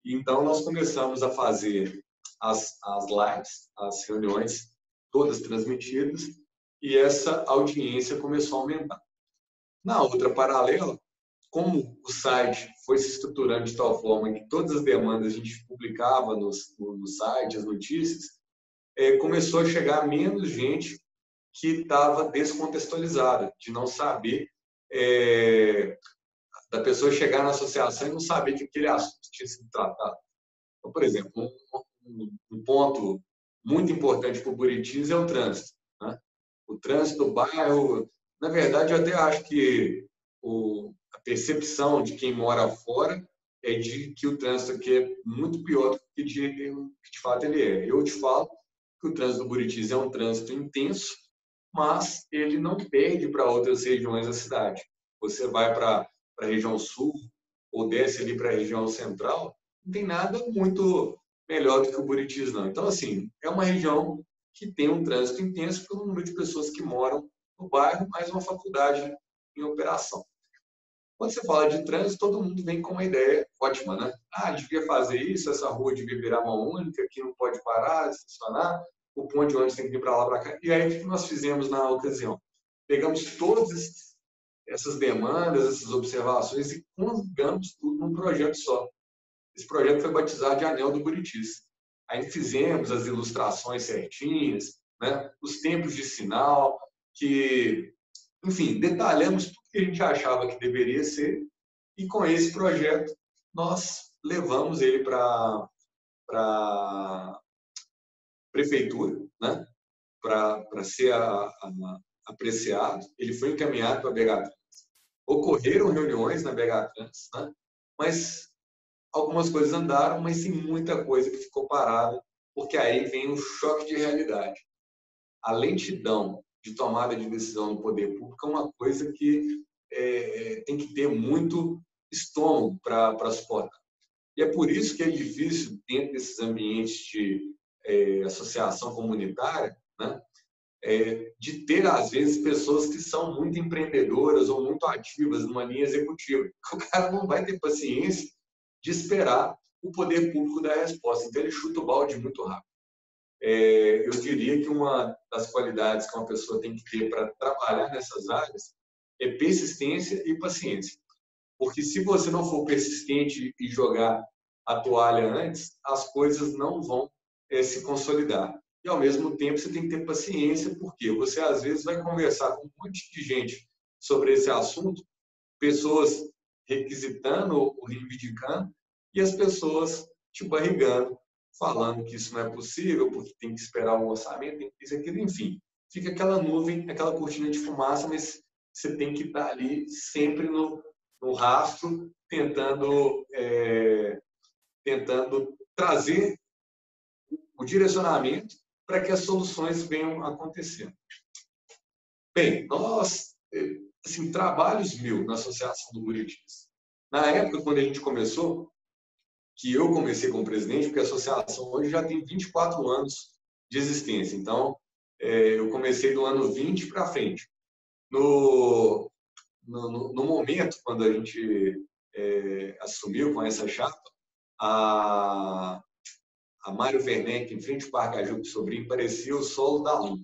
Então nós começamos a fazer as, as lives, as reuniões, todas transmitidas, e essa audiência começou a aumentar. Na outra paralela, como o site foi se estruturando de tal forma que todas as demandas a gente publicava no, no site, as notícias, é, começou a chegar menos gente que estava descontextualizada, de não saber, é, da pessoa chegar na associação e não saber que aquele assunto tinha sido tratado. Então, por exemplo, um, um ponto muito importante para o Buritis é o trânsito. Né? O trânsito do bairro, na verdade, eu até acho que o, a percepção de quem mora fora é de que o trânsito aqui é muito pior do que de, que de fato ele é. Eu te falo que o trânsito do Buritis é um trânsito intenso, mas ele não perde para outras regiões da cidade. Você vai para a região sul ou desce ali para a região central, não tem nada muito melhor do que o Buritis, não. Então, assim, é uma região que tem um trânsito intenso pelo número de pessoas que moram no bairro, mais uma faculdade em operação. Quando você fala de trânsito, todo mundo vem com uma ideia ótima, né? Ah, devia fazer isso, essa rua devia virar uma única, aqui não pode parar, estacionar o ponto de ônibus tem que ir para lá, para cá. E aí, o que nós fizemos na ocasião? Pegamos todas essas demandas, essas observações e conjugamos tudo num projeto só. Esse projeto foi batizado de Anel do Buritis. Aí fizemos as ilustrações certinhas, né? os tempos de sinal, que, enfim, detalhamos tudo que a gente achava que deveria ser. E com esse projeto, nós levamos ele para prefeitura, né, para ser a, a, apreciado. Ele foi encaminhado para a BH ocorreram reuniões na BH Trans, né? mas algumas coisas andaram, mas tem muita coisa que ficou parada, porque aí vem um choque de realidade. A lentidão de tomada de decisão no poder público é uma coisa que é, tem que ter muito estômago para suportar. E é por isso que é difícil, dentro desses ambientes de é, associação comunitária, né, é, de ter, às vezes, pessoas que são muito empreendedoras ou muito ativas numa linha executiva. <laughs> O cara não vai ter paciência de esperar o poder público dar a resposta. Então, ele chuta o balde muito rápido. É, eu diria que uma das qualidades que uma pessoa tem que ter para trabalhar nessas áreas é persistência e paciência. Porque se você não for persistente e jogar a toalha antes, as coisas não vão é, se consolidar. E, ao mesmo tempo, você tem que ter paciência, porque você, às vezes, vai conversar com um monte de gente sobre esse assunto, pessoas requisitando ou reivindicando, e as pessoas te barrigando, falando que isso não é possível, porque tem que esperar um orçamento, tem que isso, aquilo, enfim. Fica aquela nuvem, aquela cortina de fumaça, mas você tem que estar ali sempre no, no rastro, tentando, é, tentando trazer o direcionamento para que as soluções venham acontecendo. Bem, nós, assim, trabalhos mil na Associação do Buritis. Na época, quando a gente começou, que eu comecei como presidente, porque a associação hoje já tem 24 anos de existência. Então, é, eu comecei do ano 20 para frente. No, no, no, momento, quando a gente é, assumiu com essa chapa, a, a Mário Werneck, em frente ao Parque Ajupe Sobrinho, parecia o solo da Lua.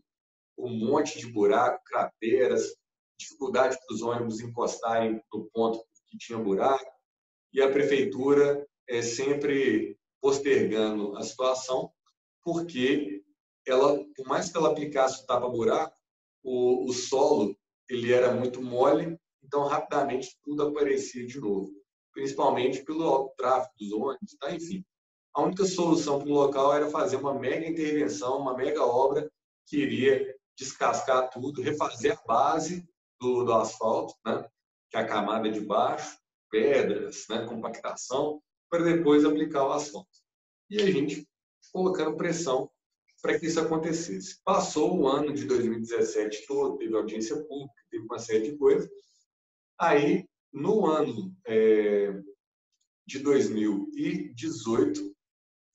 Um monte de buraco, crateras, dificuldade para os ônibus encostarem no ponto que tinha buraco, e a prefeitura é, sempre postergando a situação, porque ela, por mais que ela aplicasse o tapa-buraco, o, o solo ele era muito mole, então rapidamente tudo aparecia de novo, principalmente pelo tráfego dos ônibus, tá? enfim a única solução para o local era fazer uma mega intervenção, uma mega obra que iria descascar tudo, refazer a base do, do asfalto, né? que é a camada de baixo, pedras, né? compactação, para depois aplicar o asfalto. E a gente colocando pressão para que isso acontecesse. Passou o ano de 2017 todo, teve audiência pública, teve uma série de coisas. Aí, no ano é, de 2018,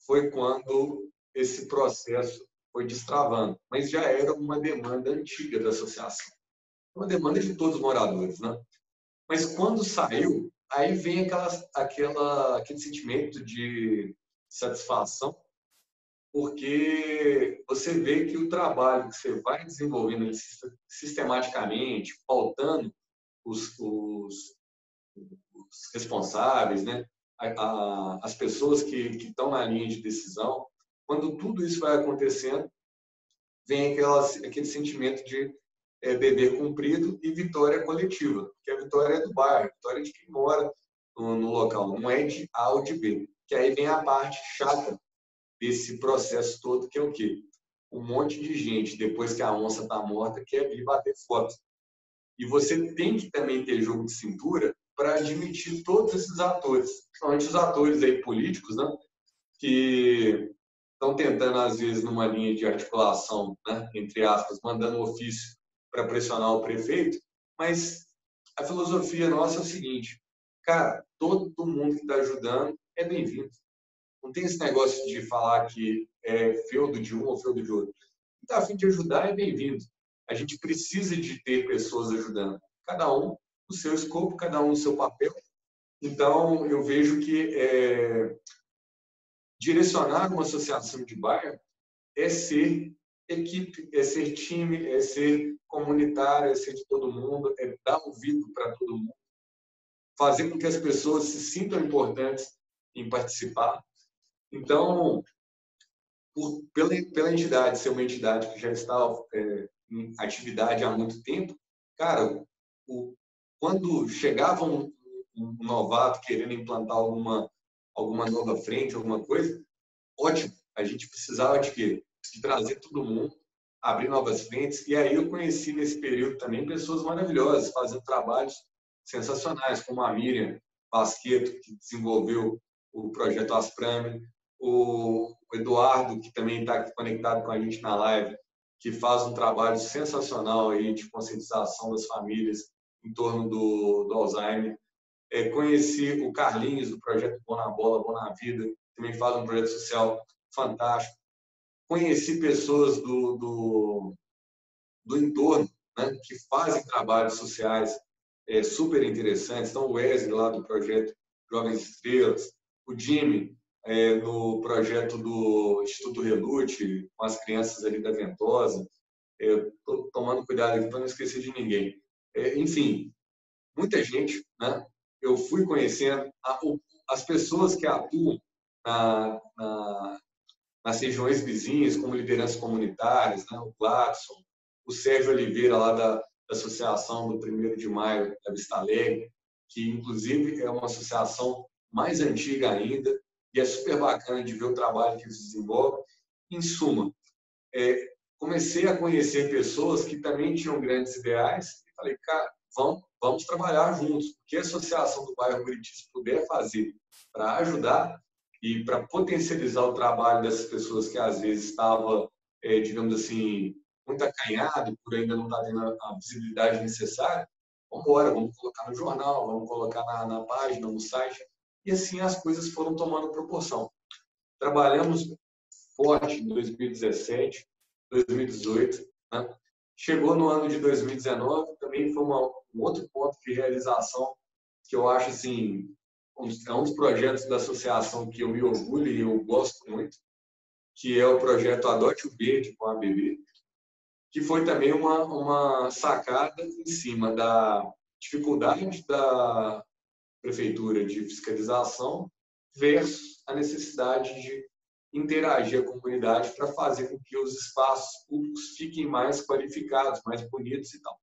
foi quando esse processo foi destravando, mas já era uma demanda antiga da associação, uma demanda de todos os moradores, né? Mas quando saiu, aí vem aquela, aquela, aquele sentimento de satisfação, porque você vê que o trabalho que você vai desenvolvendo sistematicamente, pautando os, os, os responsáveis, né? A, a, as pessoas que, estão na linha de decisão, quando tudo isso vai acontecendo, vem aquela, aquele sentimento de é, dever cumprido e vitória coletiva, que a vitória é do bairro, a vitória é de quem mora no, no, local, não é de A ou de B. Que aí vem a parte chata desse processo todo, que é o quê? Um monte de gente, depois que a onça está morta, quer vir bater foto. E você tem que também ter jogo de cintura para admitir todos esses atores, principalmente os atores aí políticos, né, que estão tentando, às vezes, numa linha de articulação, né, entre aspas, mandando ofício para pressionar o prefeito, mas a filosofia nossa é o seguinte, cara, todo mundo que está ajudando é bem-vindo. Não tem esse negócio de falar que é feudo de um ou feudo de outro. Quem está afim de ajudar é bem-vindo. A gente precisa de ter pessoas ajudando. Cada um o seu escopo, cada um o seu papel. Então, eu vejo que é, direcionar uma associação de bairro é ser equipe, é ser time, é ser comunitário, é ser de todo mundo, é dar ouvido para todo mundo, fazer com que as pessoas se sintam importantes em participar. Então, por, pela, pela entidade ser uma entidade que já está é, em atividade há muito tempo, cara, o, quando chegava um, um novato querendo implantar alguma, alguma nova frente, alguma coisa, ótimo. A gente precisava de quê? De trazer todo mundo, abrir novas frentes. E aí eu conheci nesse período também pessoas maravilhosas, fazendo trabalhos sensacionais, como a Miriam Basqueto, que desenvolveu o projeto Asprame, o Eduardo, que também está conectado com a gente na live, que faz um trabalho sensacional aí de conscientização das famílias em torno do, do Alzheimer. É, conheci o Carlinhos, do projeto Bom na Bola, Bom na Vida, também faz um projeto social fantástico. Conheci pessoas do, do, do entorno né, que fazem trabalhos sociais é, super interessantes. Então, o Wesley, lá do projeto Jovens Estrelas, o Jimmy, é, no projeto do Instituto Relute, com as crianças ali da Ventosa. Estou tomando cuidado aqui para não esquecer de ninguém. É, enfim, muita gente, né? Eu fui conhecendo a, as pessoas que atuam na, na, nas regiões vizinhas, como lideranças comunitárias, né? o Gladson, o Sérgio Oliveira, lá da, da Associação do 1 de Maio da Vista Alegre, que inclusive é uma associação mais antiga ainda, e é super bacana de ver o trabalho que eles desenvolvem. Em suma, é, comecei a conhecer pessoas que também tinham grandes ideais falei, cara, vamos, vamos trabalhar juntos. O que a Associação do Bairro Buritis puder fazer para ajudar e para potencializar o trabalho dessas pessoas que às vezes estava, é, digamos assim, muito acanhado por ainda não estar tá tendo a visibilidade necessária, vamos embora, vamos colocar no jornal, vamos colocar na, na página, no site, e assim as coisas foram tomando proporção. Trabalhamos forte em 2017, 2018. Né? Chegou no ano de 2019, também foi uma, um outro ponto de realização que eu acho assim, um, é um dos projetos da associação que eu me orgulho e eu gosto muito, que é o projeto Adote o Verde com a ABB, que foi também uma, uma sacada em cima da dificuldade da, prefeitura de fiscalização versus a necessidade de interagir a comunidade para fazer com que os espaços públicos fiquem mais qualificados, mais bonitos e tal.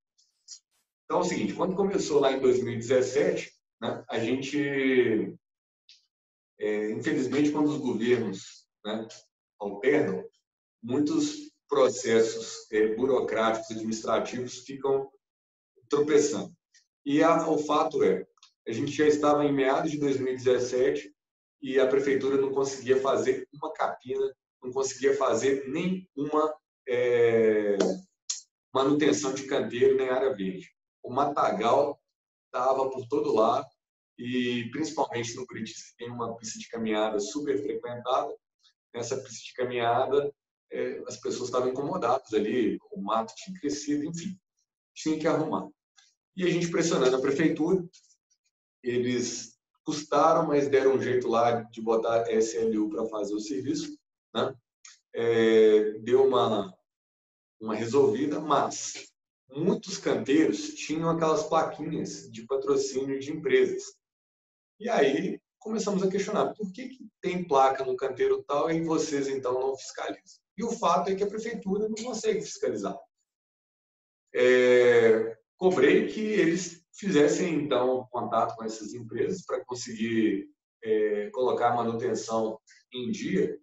Então é o seguinte, quando começou lá em 2017, né, a gente, é, infelizmente, quando os governos né, alternam, muitos processos é, burocráticos, administrativos ficam tropeçando. E a, o fato é, a gente já estava em meados de 2017 e a prefeitura não conseguia fazer uma capina, não conseguia fazer nem uma é, manutenção de canteiro nem área verde. O matagal estava por todo lado e principalmente no Curitiba tem uma pista de caminhada super frequentada. Nessa pista de caminhada é, as pessoas estavam incomodadas ali, o mato tinha crescido, enfim, tinha que arrumar. E a gente pressionando a prefeitura, eles custaram, mas deram um jeito lá de botar SLU para fazer o serviço, né? É, deu uma, uma resolvida, mas muitos canteiros tinham aquelas plaquinhas de patrocínio de empresas. E aí começamos a questionar, por que, que tem placa no canteiro tal e vocês então não fiscalizam? E o fato é que a prefeitura não consegue fiscalizar. É, cobrei que eles fizessem, então, contato com essas empresas para conseguir é, colocar a manutenção em dia,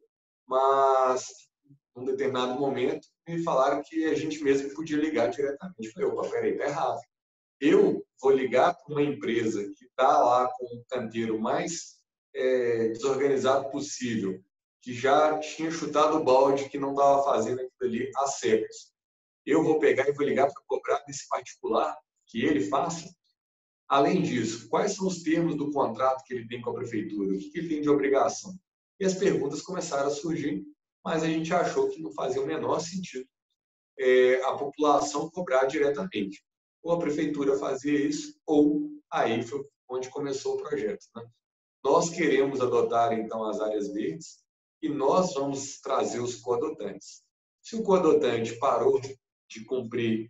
mas, num determinado momento, me falaram que a gente mesmo podia ligar diretamente. Eu falei, opa, peraí, tá errado. Eu vou ligar para uma empresa que está lá com o canteiro mais é, desorganizado possível, que já tinha chutado o balde, que não estava fazendo aquilo ali a secas. Eu vou pegar e vou ligar para cobrar desse particular que ele faça? Além disso, quais são os termos do contrato que ele tem com a prefeitura? O que ele tem de obrigação? E as perguntas começaram a surgir, mas a gente achou que não fazia o menor sentido é, a população cobrar diretamente. Ou a prefeitura fazia isso, ou aí foi onde começou o projeto. Né? Nós queremos adotar, então, as áreas verdes e nós vamos trazer os coadotantes. Se o coadotante parou de cumprir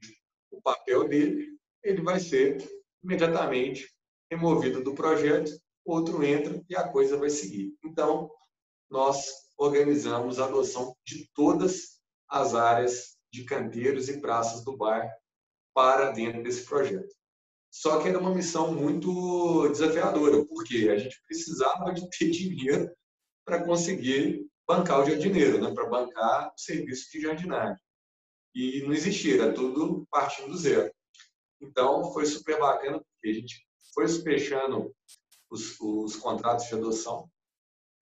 o papel dele, ele vai ser imediatamente removido do projeto, outro entra e a coisa vai seguir. Então, nós organizamos a adoção de todas as áreas de canteiros e praças do bairro para dentro desse projeto. Só que era uma missão muito desafiadora, porque a gente precisava de ter <laughs> dinheiro para conseguir bancar o jardineiro, né? para bancar o serviço de jardinagem. E não existia, era tudo partindo do zero. Então, foi super bacana, porque a gente foi fechando os, os contratos de adoção,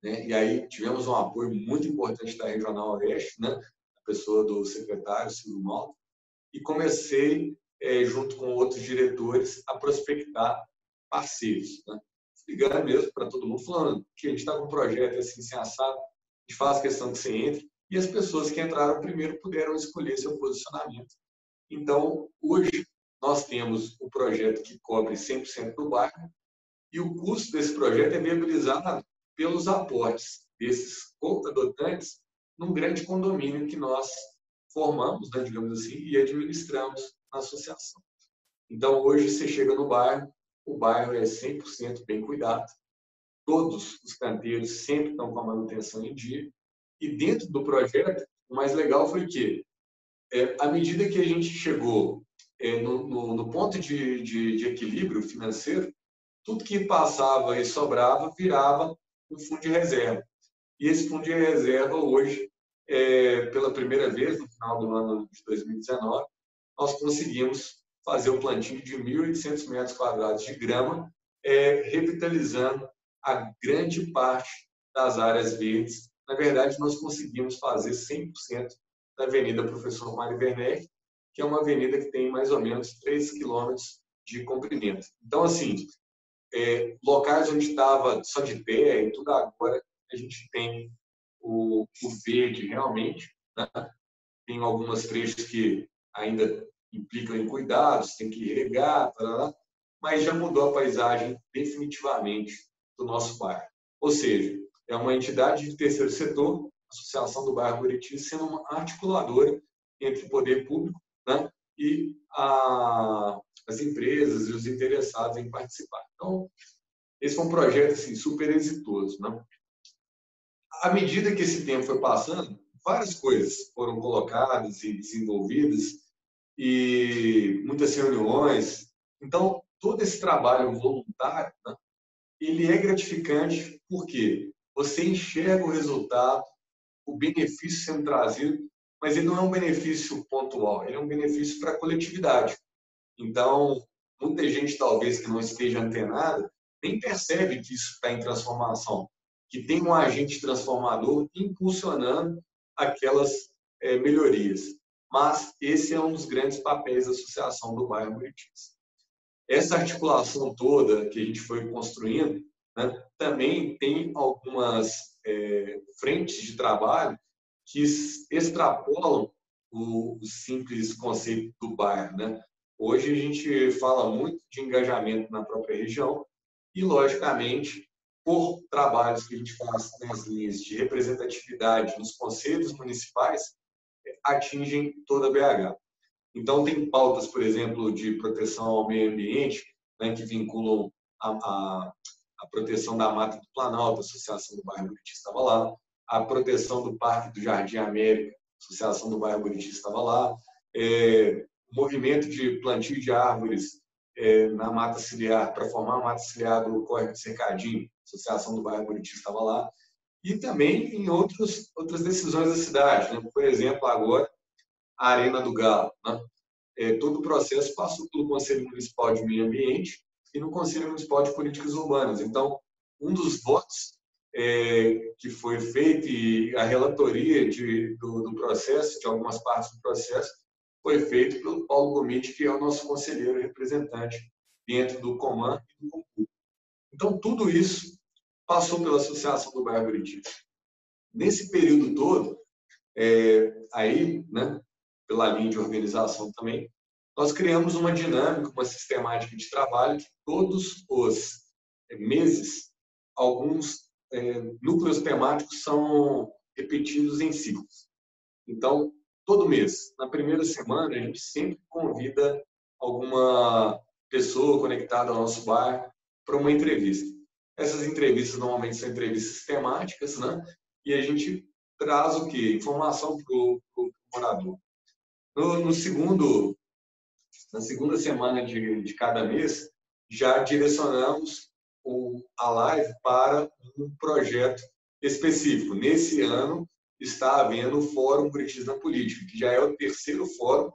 né? e aí tivemos um apoio muito importante da Regional Oeste, né? a pessoa do secretário Silvio Malta, e comecei, é, junto com outros diretores, a prospectar parceiros. Né? Ligando mesmo para todo mundo, falando que a gente está com um projeto assim, sem assado, a gente faz questão que você entre, e as pessoas que entraram primeiro puderam escolher seu posicionamento. Então, hoje, nós temos o projeto que cobre 100% do bairro, e o custo desse projeto é viabilizado pelos aportes desses adotantes num grande condomínio que nós formamos, né, digamos assim, e administramos na associação. Então, hoje, você chega no bairro, o bairro é 100% bem cuidado, todos os canteiros sempre estão com a manutenção em dia, e dentro do projeto, o mais legal foi que, é, à medida que a gente chegou é, no, no, no, ponto de, de, de, equilíbrio financeiro, tudo que passava e sobrava virava um fundo de reserva. E esse fundo de reserva, hoje, é, pela primeira vez, no final do ano de 2019, nós conseguimos fazer um plantio de 1.800 metros quadrados de grama, é, revitalizando a grande parte das áreas verdes na verdade, nós conseguimos fazer 100% da Avenida Professor Mário Werneck, que é uma avenida que tem mais ou menos 3 quilômetros de comprimento. Então, assim, é, locais onde estava só de terra e tudo agora, a gente tem o, o verde realmente. Né? Tem algumas trechos que ainda implicam em cuidados, tem que regar, mas já mudou a paisagem definitivamente do nosso bairro. Ou seja, é uma entidade de terceiro setor, Associação do Bairro Buriti, sendo uma articuladora entre o poder público né, e a, as empresas e os interessados em participar. Então, esse foi um projeto assim, super exitoso. Né? À medida que esse tempo foi passando, várias coisas foram colocadas e desenvolvidas, e muitas reuniões. Então, todo esse trabalho voluntário, né, ele é gratificante, por quê? você enxerga o resultado, o benefício sendo trazido, mas ele não é um benefício pontual, ele é um benefício para a coletividade. Então, muita gente, talvez, que não esteja antenada, nem percebe que isso está em transformação, que tem um agente transformador impulsionando aquelas é, melhorias. Mas esse é um dos grandes papéis da Associação do Bairro Buritis. Essa articulação toda que a gente foi construindo, né, também tem algumas é, frentes de trabalho que extrapolam o, o, simples conceito do bairro. Né? Hoje a gente fala muito de engajamento na própria região e, logicamente, por trabalhos que a gente faz nas linhas de representatividade nos conselhos municipais, atingem toda a BH. Então, tem pautas, por exemplo, de proteção ao meio ambiente, né, que vinculam a, a, a proteção da Mata do Planalto, a Associação do Bairro Buriti estava lá, a proteção do Parque do Jardim América, a Associação do Bairro Buriti estava lá, é, movimento de plantio de árvores é, na Mata Ciliar, para formar a Mata Ciliar do Córrego de Cercadinho, a Associação do Bairro Buriti estava lá, e também em outros, outras decisões da cidade, né? por exemplo, agora, a Arena do Galo. Né? É, todo o processo passou pelo Conselho Municipal de Meio Ambiente, e no Conselho Municipal de Políticas Urbanas. Então, um dos votos é, que foi feito e a relatoria de, do, do, processo, de algumas partes do processo, foi feito pelo Paulo Gomit, que é o nosso conselheiro representante dentro do Coman e do concurso. Então, tudo isso passou pela Associação do Bairro Buriti. Nesse período todo, é, aí, né, pela linha de organização também, nós criamos uma dinâmica, uma sistemática de trabalho que todos os eh, meses, alguns é, núcleos temáticos são repetidos em ciclos. Então, todo mês, na primeira semana, a gente sempre convida alguma pessoa conectada ao nosso bairro para uma entrevista. Essas entrevistas normalmente são entrevistas temáticas, né? E a gente traz o quê? Informação para o morador. No, no, segundo na segunda semana de, de cada mês, já direcionamos o, a live para um projeto específico. Nesse ano, está havendo o Fórum British na Política, que já é o terceiro fórum,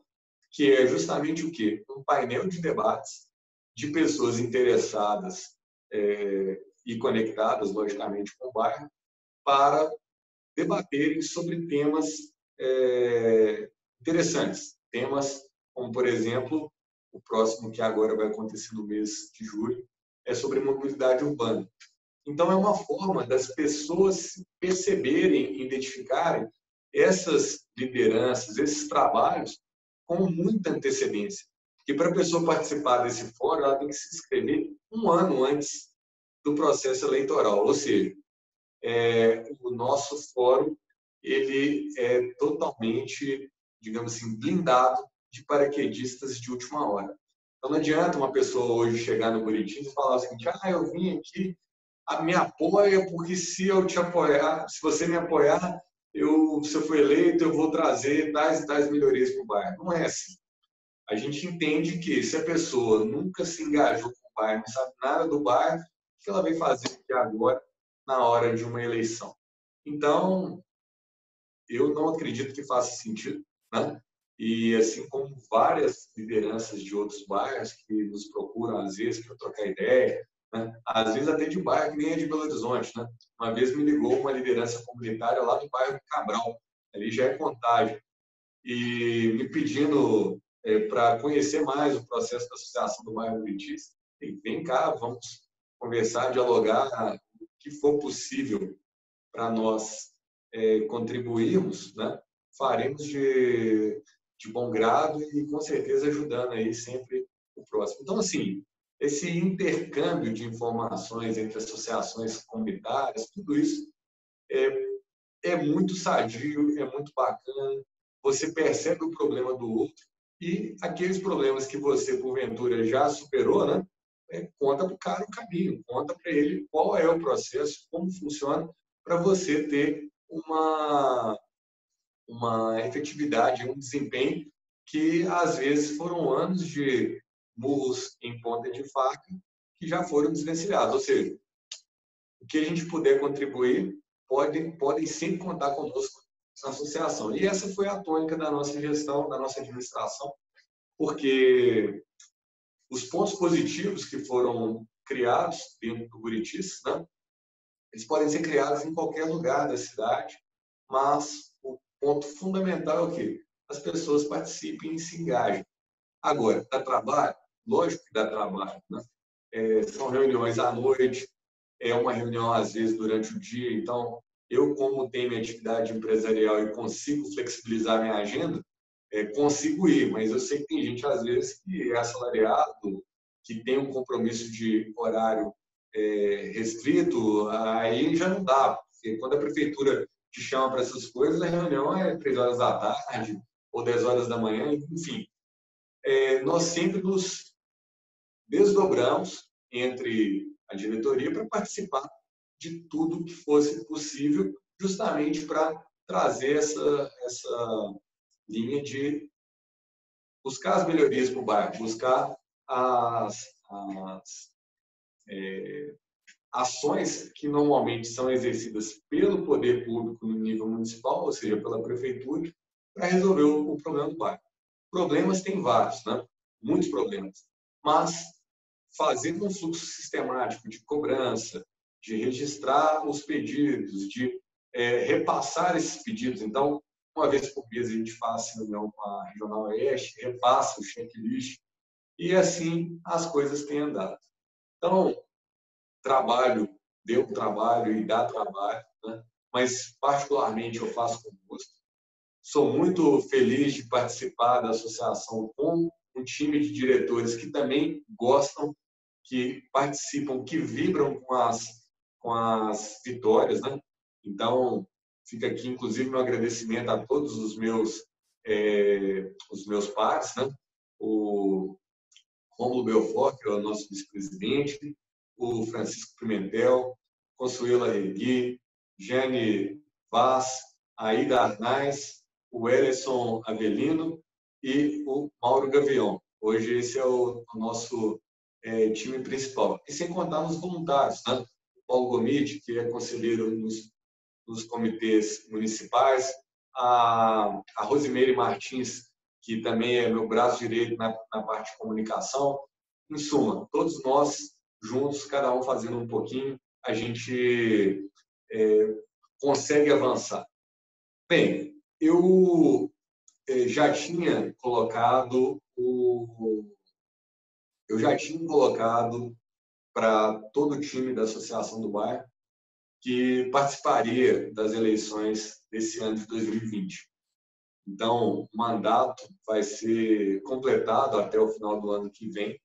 que é justamente o quê? Um painel de debates de pessoas interessadas é, e conectadas, logicamente, com o bairro, para debaterem sobre temas é, interessantes. Temas como, por exemplo, o próximo que agora vai acontecer no mês de julho, é sobre mobilidade urbana. Então, é uma forma das pessoas perceberem, identificarem essas lideranças, esses trabalhos com muita antecedência. Que para a pessoa participar desse fórum, ela tem que se inscrever um ano antes do processo eleitoral. Ou seja, é, o nosso fórum ele é totalmente, digamos assim, blindado de paraquedistas de última hora. Então não adianta uma pessoa hoje chegar no Buritim e falar o seguinte: ah, eu vim aqui, me apoia porque se eu te apoiar, se você me apoiar, eu, se eu for eleito, eu vou trazer tais e tais melhorias para o bairro. Não é assim. A gente entende que se a pessoa nunca se engajou com o bairro, não sabe nada do bairro, o que ela vem fazer aqui agora, na hora de uma eleição? Então, eu não acredito que faça sentido, né? E assim como várias lideranças de outros bairros que nos procuram às vezes para trocar ideia, né? às vezes até de bairro que nem é de Belo Horizonte. Né? Uma vez me ligou uma liderança comunitária lá do bairro Cabral, ali já é contagem, e me pedindo é, para conhecer mais o processo da associação do bairro Buritis. Vem cá, vamos conversar, dialogar o que for possível para nós é, contribuirmos, né? faremos de, de bom grado e com certeza ajudando aí sempre o próximo. Então, assim, esse intercâmbio de informações entre associações comunitárias, tudo isso é, é muito sadio, é muito bacana. Você percebe o problema do outro e aqueles problemas que você, porventura, já superou, né? É, conta para o cara o caminho, conta para ele qual é o processo, como funciona, para você ter uma, uma efetividade, um desempenho que, às vezes, foram anos de murros em ponta de faca que já foram desvencilhados. Ou seja, o que a gente puder contribuir, podem, podem sempre contar conosco na associação. E essa foi a tônica da nossa gestão, da nossa administração, porque os pontos positivos que foram criados dentro do Buritis, né, eles podem ser criados em qualquer lugar da cidade, mas o ponto fundamental é o quê? As pessoas participem e se engajem. Agora, dá trabalho? Lógico que dá trabalho. Né? É, são reuniões à noite, é uma reunião às vezes durante o dia. Então, eu, como tenho minha atividade empresarial e consigo flexibilizar minha agenda, é, consigo ir, mas eu sei que tem gente, às vezes, que é assalariado, que tem um compromisso de horário é, restrito, aí já não dá, porque quando a prefeitura te chama para essas coisas, a reunião é três horas da tarde ou 10 horas da manhã, enfim. É, nós sempre nos desdobramos entre a diretoria para participar de tudo que fosse possível, justamente para trazer essa, essa linha de buscar as melhorias para o bairro, buscar as, as é, ações que normalmente são exercidas pelo poder público no nível municipal, ou seja, pela prefeitura, para resolver o, problema do bairro. Problemas tem vários, né? muitos problemas, mas fazendo um fluxo sistemático de cobrança, de registrar os pedidos, de é, repassar esses pedidos. Então, uma vez por mês a gente faz reunião com a Regional Oeste, repassa o checklist, e assim as coisas têm andado. Então, trabalho, deu trabalho e dá trabalho, né? mas particularmente eu faço com gosto. Sou muito feliz de participar da associação com um time de diretores que também gostam, que participam, que vibram com as, com as vitórias. Né? Então, fica aqui, inclusive, meu agradecimento a todos os meus, é, os meus pares, né? o Romulo Belfort, que é o nosso vice-presidente, o Francisco Pimentel, Consuela Regui, Jane Vaz, Aida Arnaz, o Ellison Avelino e o Mauro Gavião. Hoje esse é o, o nosso é, time principal. E sem contar nos voluntários, né? O Paulo Gomide, que é conselheiro nos, nos comitês municipais, a, a Rosimeire Martins, que também é meu braço direito na, na parte de comunicação, Em suma, todos nós juntos, cada um fazendo um pouquinho, a gente é, consegue avançar. Bem, eu já tinha colocado o eu já tinha colocado para todo o time da Associação do Bairro que participaria das eleições desse ano de 2020. Então, o mandato vai ser completado até o final do ano que vem.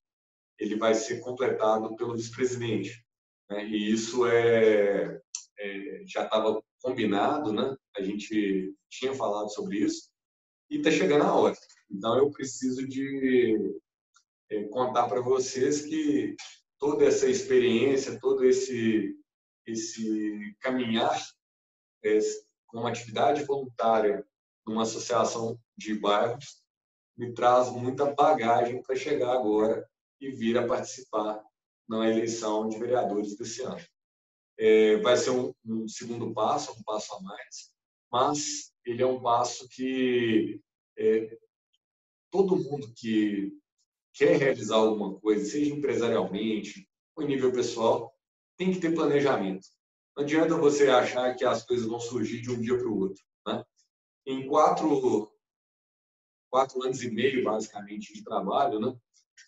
Ele vai ser completado pelo vice-presidente. Né? E isso é, é já estava combinado, né? A gente tinha falado sobre isso e está chegando a hora. Então, eu preciso de é, contar para vocês que toda essa experiência, todo esse esse caminhar é, com uma atividade voluntária numa associação de bairros me traz muita bagagem para chegar agora e vir a participar na eleição de vereadores desse ano. É, vai ser um, um, segundo passo, um passo a mais, mas ele é um passo que é, todo mundo que quer realizar alguma coisa, seja empresarialmente ou em nível pessoal, tem que ter planejamento. Não adianta você achar que as coisas vão surgir de um dia para o outro. Né? Em quatro, quatro anos e meio, basicamente, de trabalho, né,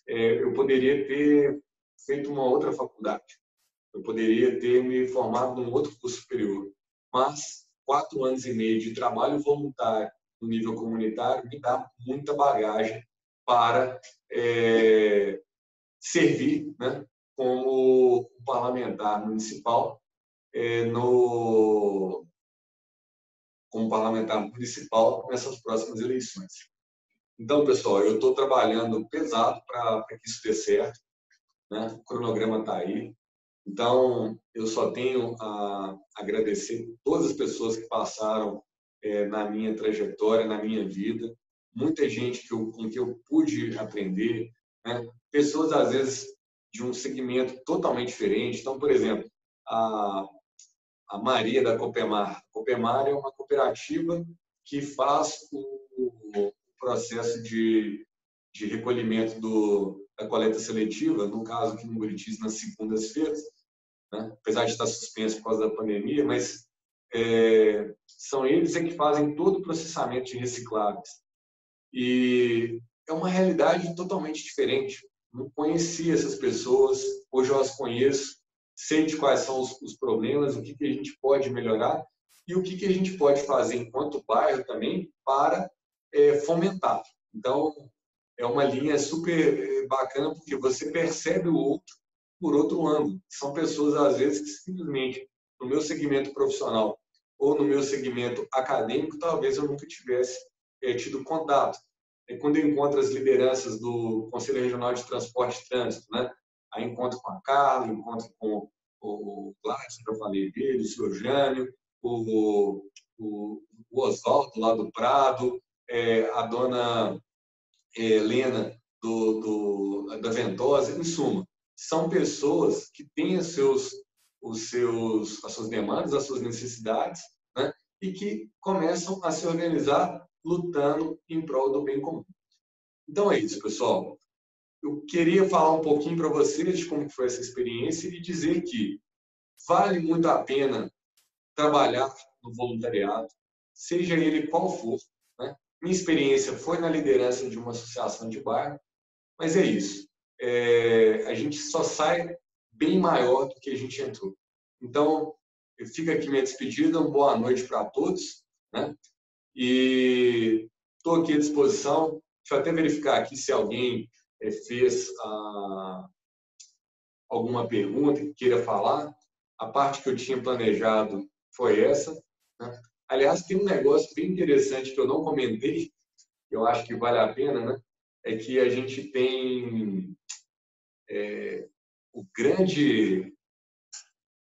é, eu poderia ter feito uma outra faculdade. Eu poderia ter me formado num outro curso superior. Mas quatro anos e meio de trabalho voluntário no nível comunitário me dá muita bagagem para é, servir né, como parlamentar municipal é, no como parlamentar municipal nessas próximas eleições. Então, pessoal, eu estou trabalhando pesado para que isso dê certo. Né? O cronograma está aí. Então, eu só tenho a agradecer todas as pessoas que passaram é, na minha trajetória, na minha vida. Muita gente que eu, com que eu pude aprender. Né? Pessoas, às vezes, de um segmento totalmente diferente. Então, por exemplo, a, a Maria da Copemar. A Copemar é uma cooperativa que faz o, o processo de, de recolhimento do, da coleta seletiva, no caso aqui no Buritis, nas segundas-feiras, né? apesar de estar suspenso por causa da pandemia, mas é, são eles é que fazem todo o processamento de recicláveis. E é uma realidade totalmente diferente não essas pessoas, hoje eu as conheço, sei de quais são os, os problemas, o que, que a gente pode melhorar e o que, que a gente pode fazer enquanto bairro também para é, fomentar. Então, é uma linha super é, bacana porque você percebe o outro por outro ângulo. São pessoas, às vezes, que simplesmente no meu segmento profissional ou no meu segmento acadêmico, talvez eu nunca tivesse é, tido contato é quando eu encontro as lideranças do Conselho Regional de Transporte e Trânsito, né? Aí encontro com a Carla, encontro com o Gladson, que eu falei dele, o senhor Jânio, o, o, o Oswaldo lá do Prado, é, a dona é, Helena do, do, da Ventosa, em suma, são pessoas que têm os seus, os seus, as suas demandas, as suas necessidades, né? e que começam a se organizar lutando em prol do bem comum. Então é isso, pessoal. Eu queria falar um pouquinho para vocês de como foi essa experiência e dizer que vale muito a pena trabalhar no voluntariado, seja ele qual for. Né? Minha experiência foi na liderança de uma associação de bairro, mas é isso. É, a gente só sai bem maior do que a gente entrou. Então, eu fico aqui minha despedida, uma boa noite para todos. Né? E estou aqui à disposição. Deixa eu até verificar aqui se alguém eh, fez ah, alguma pergunta que queira falar. A parte que eu tinha planejado foi essa. Né? Aliás, tem um negócio bem interessante que eu não comentei, que eu acho que vale a pena, né? É que a gente tem é, o grande.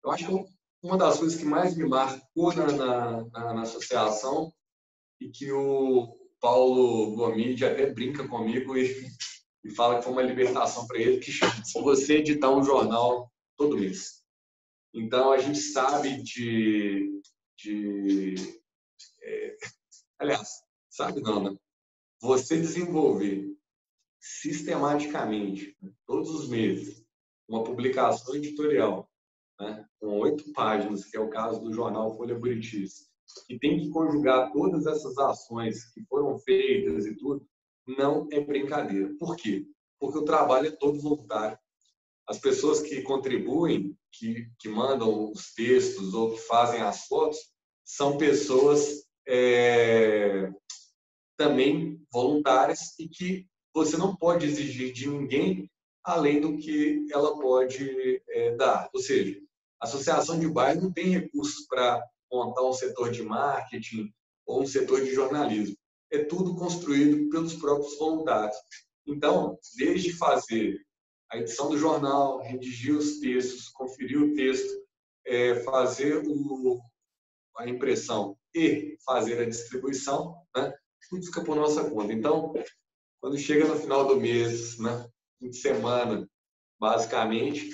Eu acho que uma das coisas que mais me marcou na, na, na associação e que o Paulo Gomide até brinca comigo e, e fala que foi uma libertação para ele, que você editar um jornal todo mês. Então, a gente sabe de... de é, aliás, sabe não, né? Você desenvolver sistematicamente, todos os meses, uma publicação editorial, né, com oito páginas, que é o caso do jornal Folha Buritis, que tem que conjugar todas essas ações que foram feitas e tudo, não é brincadeira. Por quê? Porque o trabalho é todo voluntário. As pessoas que contribuem, que, que mandam os textos ou que fazem as fotos, são pessoas é, também voluntárias e que você não pode exigir de ninguém além do que ela pode é, dar. Ou seja, a associação de bairro não tem recursos para montar um setor de marketing ou um setor de jornalismo. É tudo construído pelos próprios voluntários. Então, desde fazer a edição do jornal, redigir os textos, conferir o texto, é, fazer o, a impressão e fazer a distribuição, né, tudo fica por nossa conta. Então, quando chega no final do mês, né, fim de semana, basicamente,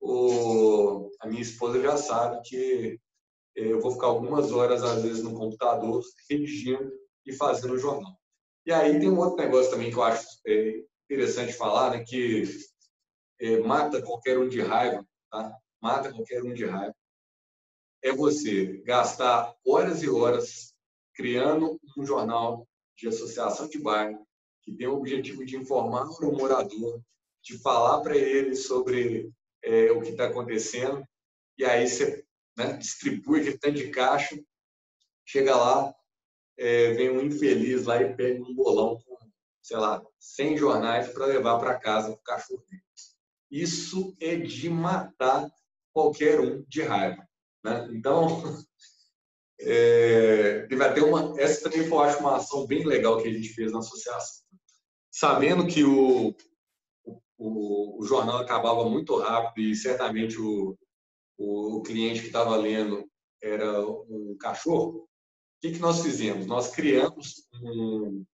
o, a minha esposa já sabe que é, eu vou ficar algumas horas, às vezes, no computador, redigindo e fazendo o jornal. E aí tem um outro negócio também que eu acho é, interessante falar, né, que é, mata qualquer um de raiva, tá? mata qualquer um de raiva, é você gastar horas e horas criando um jornal de associação de bairro que tem o objetivo de informar o morador, de falar para ele sobre é, o que está acontecendo, e aí você né, distribui aquele tanto de caixa, chega lá, é, vem um infeliz lá e pega um bolão com, sei lá, 100 jornais para levar para casa o cachorro dele. Isso é de matar qualquer um de raiva. Né? Então, <laughs> é, teve até uma. Essa também foi, uma ação bem legal que a gente fez na associação. Sabendo que o, o, o jornal acabava muito rápido e certamente o, o cliente que estava lendo era um cachorro, o que, que nós fizemos? Nós criamos um,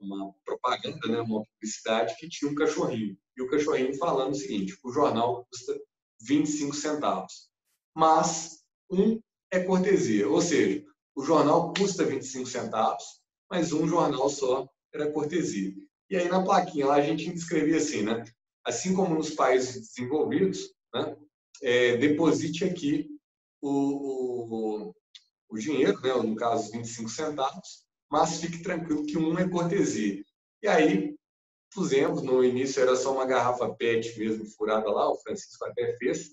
uma propaganda, né, uma publicidade que tinha um cachorrinho. E o cachorrinho falando o seguinte: o jornal custa 25 centavos, mas um é cortesia, ou seja, o jornal custa 25 centavos, mas um jornal só era cortesia. E aí na plaquinha lá a gente escrevia assim, né? Assim como nos países desenvolvidos, né? É, deposite aqui o, o, o, dinheiro, né? no caso 25 centavos, mas fique tranquilo que um é cortesia. E aí pusemos, no início era só uma garrafa PET mesmo furada lá, o Francisco até fez.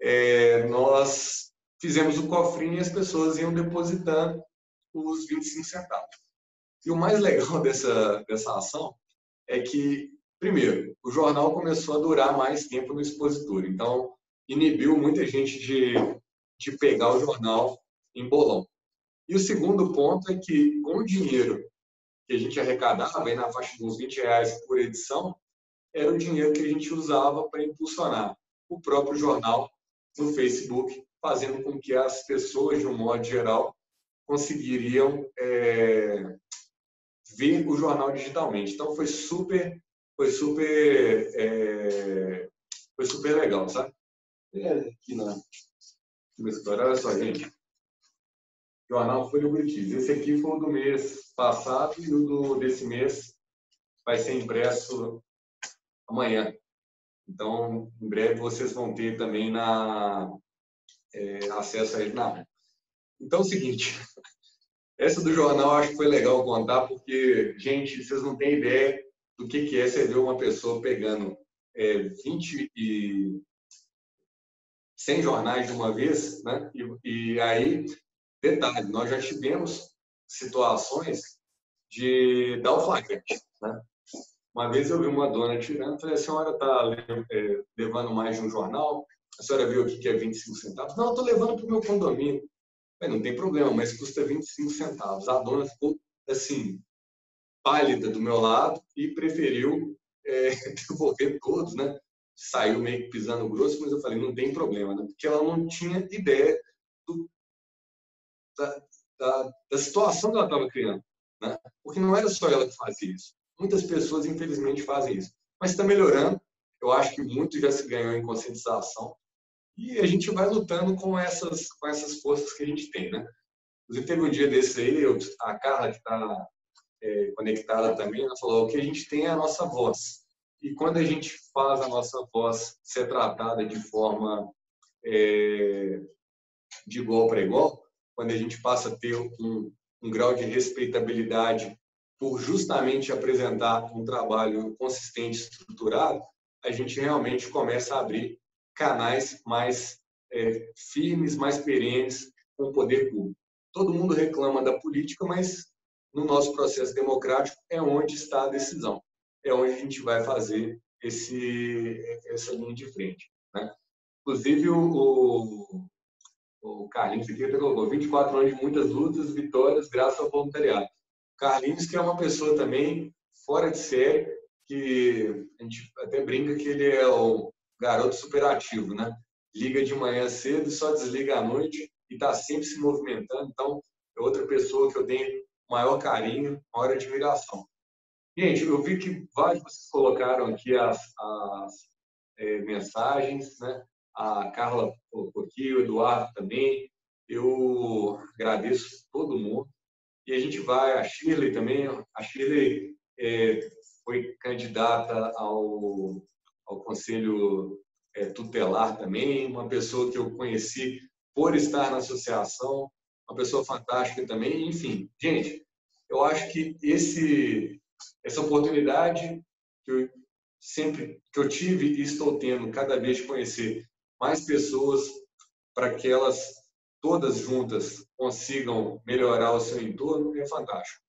É, nós fizemos o cofrinho e as pessoas iam depositando os 25 centavos. E o mais <laughs> legal dessa, dessa ação é que, primeiro, o jornal começou a durar mais tempo no expositor. Então, inibiu muita gente de, de pegar o jornal em bolão. E o segundo ponto é que, com o dinheiro que a gente arrecadava, aí na faixa de uns 20 reais por edição, era o dinheiro que a gente usava para impulsionar o próprio jornal no Facebook, fazendo com que as pessoas, de um modo geral, conseguiriam é, ver o jornal digitalmente. Então foi super, foi super, é, foi super legal, sabe? É, aqui na, olha só, gente. Jornal Folha Buritis. Esse aqui foi o do mês passado e o do, desse mês vai ser impresso amanhã. Então, em breve vocês vão ter também na, é, acesso a ele na Então é o seguinte, essa do jornal acho que foi legal contar, porque, gente, vocês não têm ideia do que, que é você ver uma pessoa pegando é, 20 e 100 jornais de uma vez, né? E, e aí, detalhe, nós já tivemos situações de dar o flagrante, né? Uma vez eu vi uma dona tirando, falei, a senhora está é, levando mais de um jornal? A senhora viu aqui que é 25 centavos? Não, estou levando para o meu condomínio. Não tem problema, mas custa 25 centavos. A dona ficou, assim, pálida do meu lado e preferiu é, <laughs> devolver todos, né? Saiu meio que pisando grosso, mas eu falei, não tem problema, né? Porque ela não tinha ideia do, da, da, da, situação que ela estava criando, né? Porque não era só ela que fazia isso. Muitas pessoas, infelizmente, fazem isso. Mas está melhorando. Eu acho que muito já se ganhou em conscientização. E a gente vai lutando com essas, com essas forças que a gente tem, né? Inclusive, teve um dia desse aí, eu, a Carla, que está é, conectada também, ela falou que a gente tem a nossa voz. E quando a gente faz a nossa voz ser tratada de forma é, de igual para igual, quando a gente passa a ter um, um grau de respeitabilidade por justamente apresentar um trabalho consistente, estruturado, a gente realmente começa a abrir canais mais é, firmes, mais perenes com o poder público. Todo mundo reclama da política, mas no nosso processo democrático é onde está a decisão, é onde a gente vai fazer esse, essa linha de frente. Né? Inclusive, o, o Carlinhos aqui colocou 24 anos de muitas lutas, vitórias, graças ao voluntariado. Carlinhos, que é uma pessoa também fora de série, que a gente até brinca que ele é o garoto superativo, né? Liga de manhã cedo só desliga à noite e está sempre se movimentando. Então, é outra pessoa que eu tenho maior carinho, maior admiração. Gente, eu vi que vários vocês colocaram aqui as, as é, mensagens, né? A Carla colocou aqui, o Eduardo também. Eu agradeço todo mundo. E a gente vai, a Shirley também, a Shirley é, foi candidata ao, ao Conselho é, Tutelar também, uma pessoa que eu conheci por estar na associação, uma pessoa fantástica também, enfim. Gente, eu acho que esse, essa oportunidade que eu sempre que eu tive e estou tendo cada vez de conhecer mais pessoas para que elas todas juntas consigam melhorar o seu entorno, é fantástico.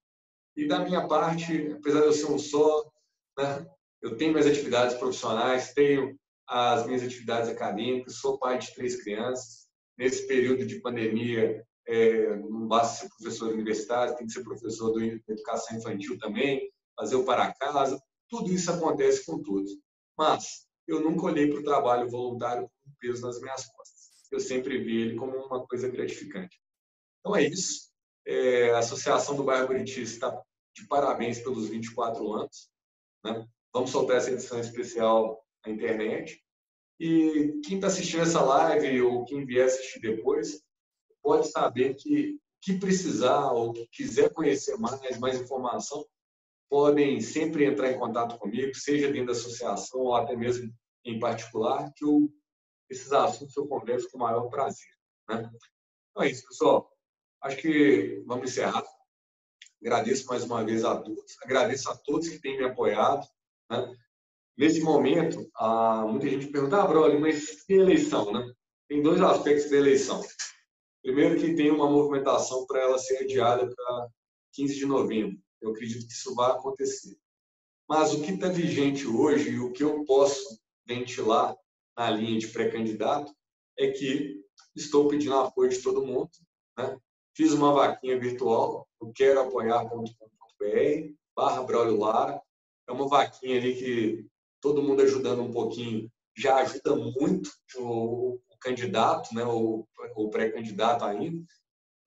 E da minha parte, apesar de eu ser um só, né, eu tenho minhas atividades profissionais, tenho as minhas atividades acadêmicas, sou pai de três crianças. Nesse período de pandemia, é, não basta ser professor universitário, tem que ser professor de educação infantil também, fazer o para casa. Tudo isso acontece com todos. Mas eu nunca olhei para o trabalho voluntário com peso nas minhas costas eu sempre vi ele como uma coisa gratificante. Então é isso. É, a Associação do Bairro Buriti está de parabéns pelos 24 anos. Né? Vamos soltar essa edição especial na internet. E quem está assistindo essa live ou quem vier assistir depois, pode saber que que precisar ou que quiser conhecer mais, mais informação, podem sempre entrar em contato comigo, seja dentro da associação ou até mesmo em particular, que eu esses assuntos eu converso com o maior prazer. Né? Então é isso, pessoal. Acho que vamos encerrar. Agradeço mais uma vez a todos. Agradeço a todos que têm me apoiado. Né? Nesse momento, há muita gente pergunta, ah, Broly, mas que eleição, né? Tem dois aspectos da eleição. Primeiro que tem uma movimentação para ela ser adiada para 15 de novembro. Eu acredito que isso vai acontecer. Mas o que está vigente hoje e o que eu posso ventilar na linha de pré-candidato é que estou pedindo apoio de todo mundo. Né? Fiz uma vaquinha virtual, eu quero apoiar.com.br, barra Braulio Lara. É uma vaquinha ali que todo mundo ajudando um pouquinho já ajuda muito o, candidato, né, o, o pré-candidato ainda,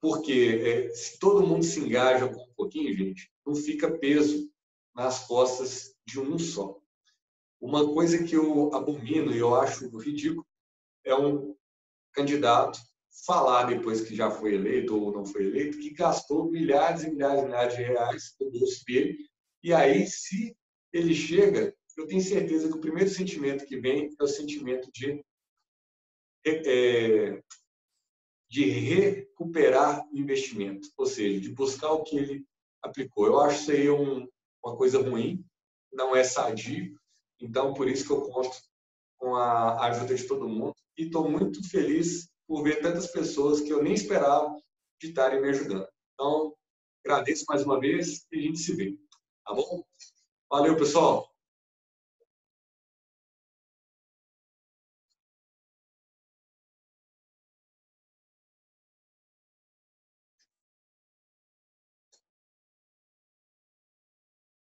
porque é, se todo mundo se engaja um pouquinho, gente, não fica peso nas costas de um só. Uma coisa que eu abomino e eu acho ridículo é um candidato falar depois que já foi eleito ou não foi eleito que gastou milhares e milhares e milhares de reais no bolso dele e aí se ele chega eu tenho certeza que o primeiro sentimento que vem é o sentimento de é, de recuperar o investimento, ou seja, de buscar o que ele aplicou. Eu acho isso aí um, uma coisa ruim, não é sadio, então, por isso que eu conto com a ajuda de todo mundo e estou muito feliz por ver tantas pessoas que eu nem esperava de estarem me ajudando. Então, agradeço mais uma vez e a gente se vê. Tá bom? Valeu, pessoal!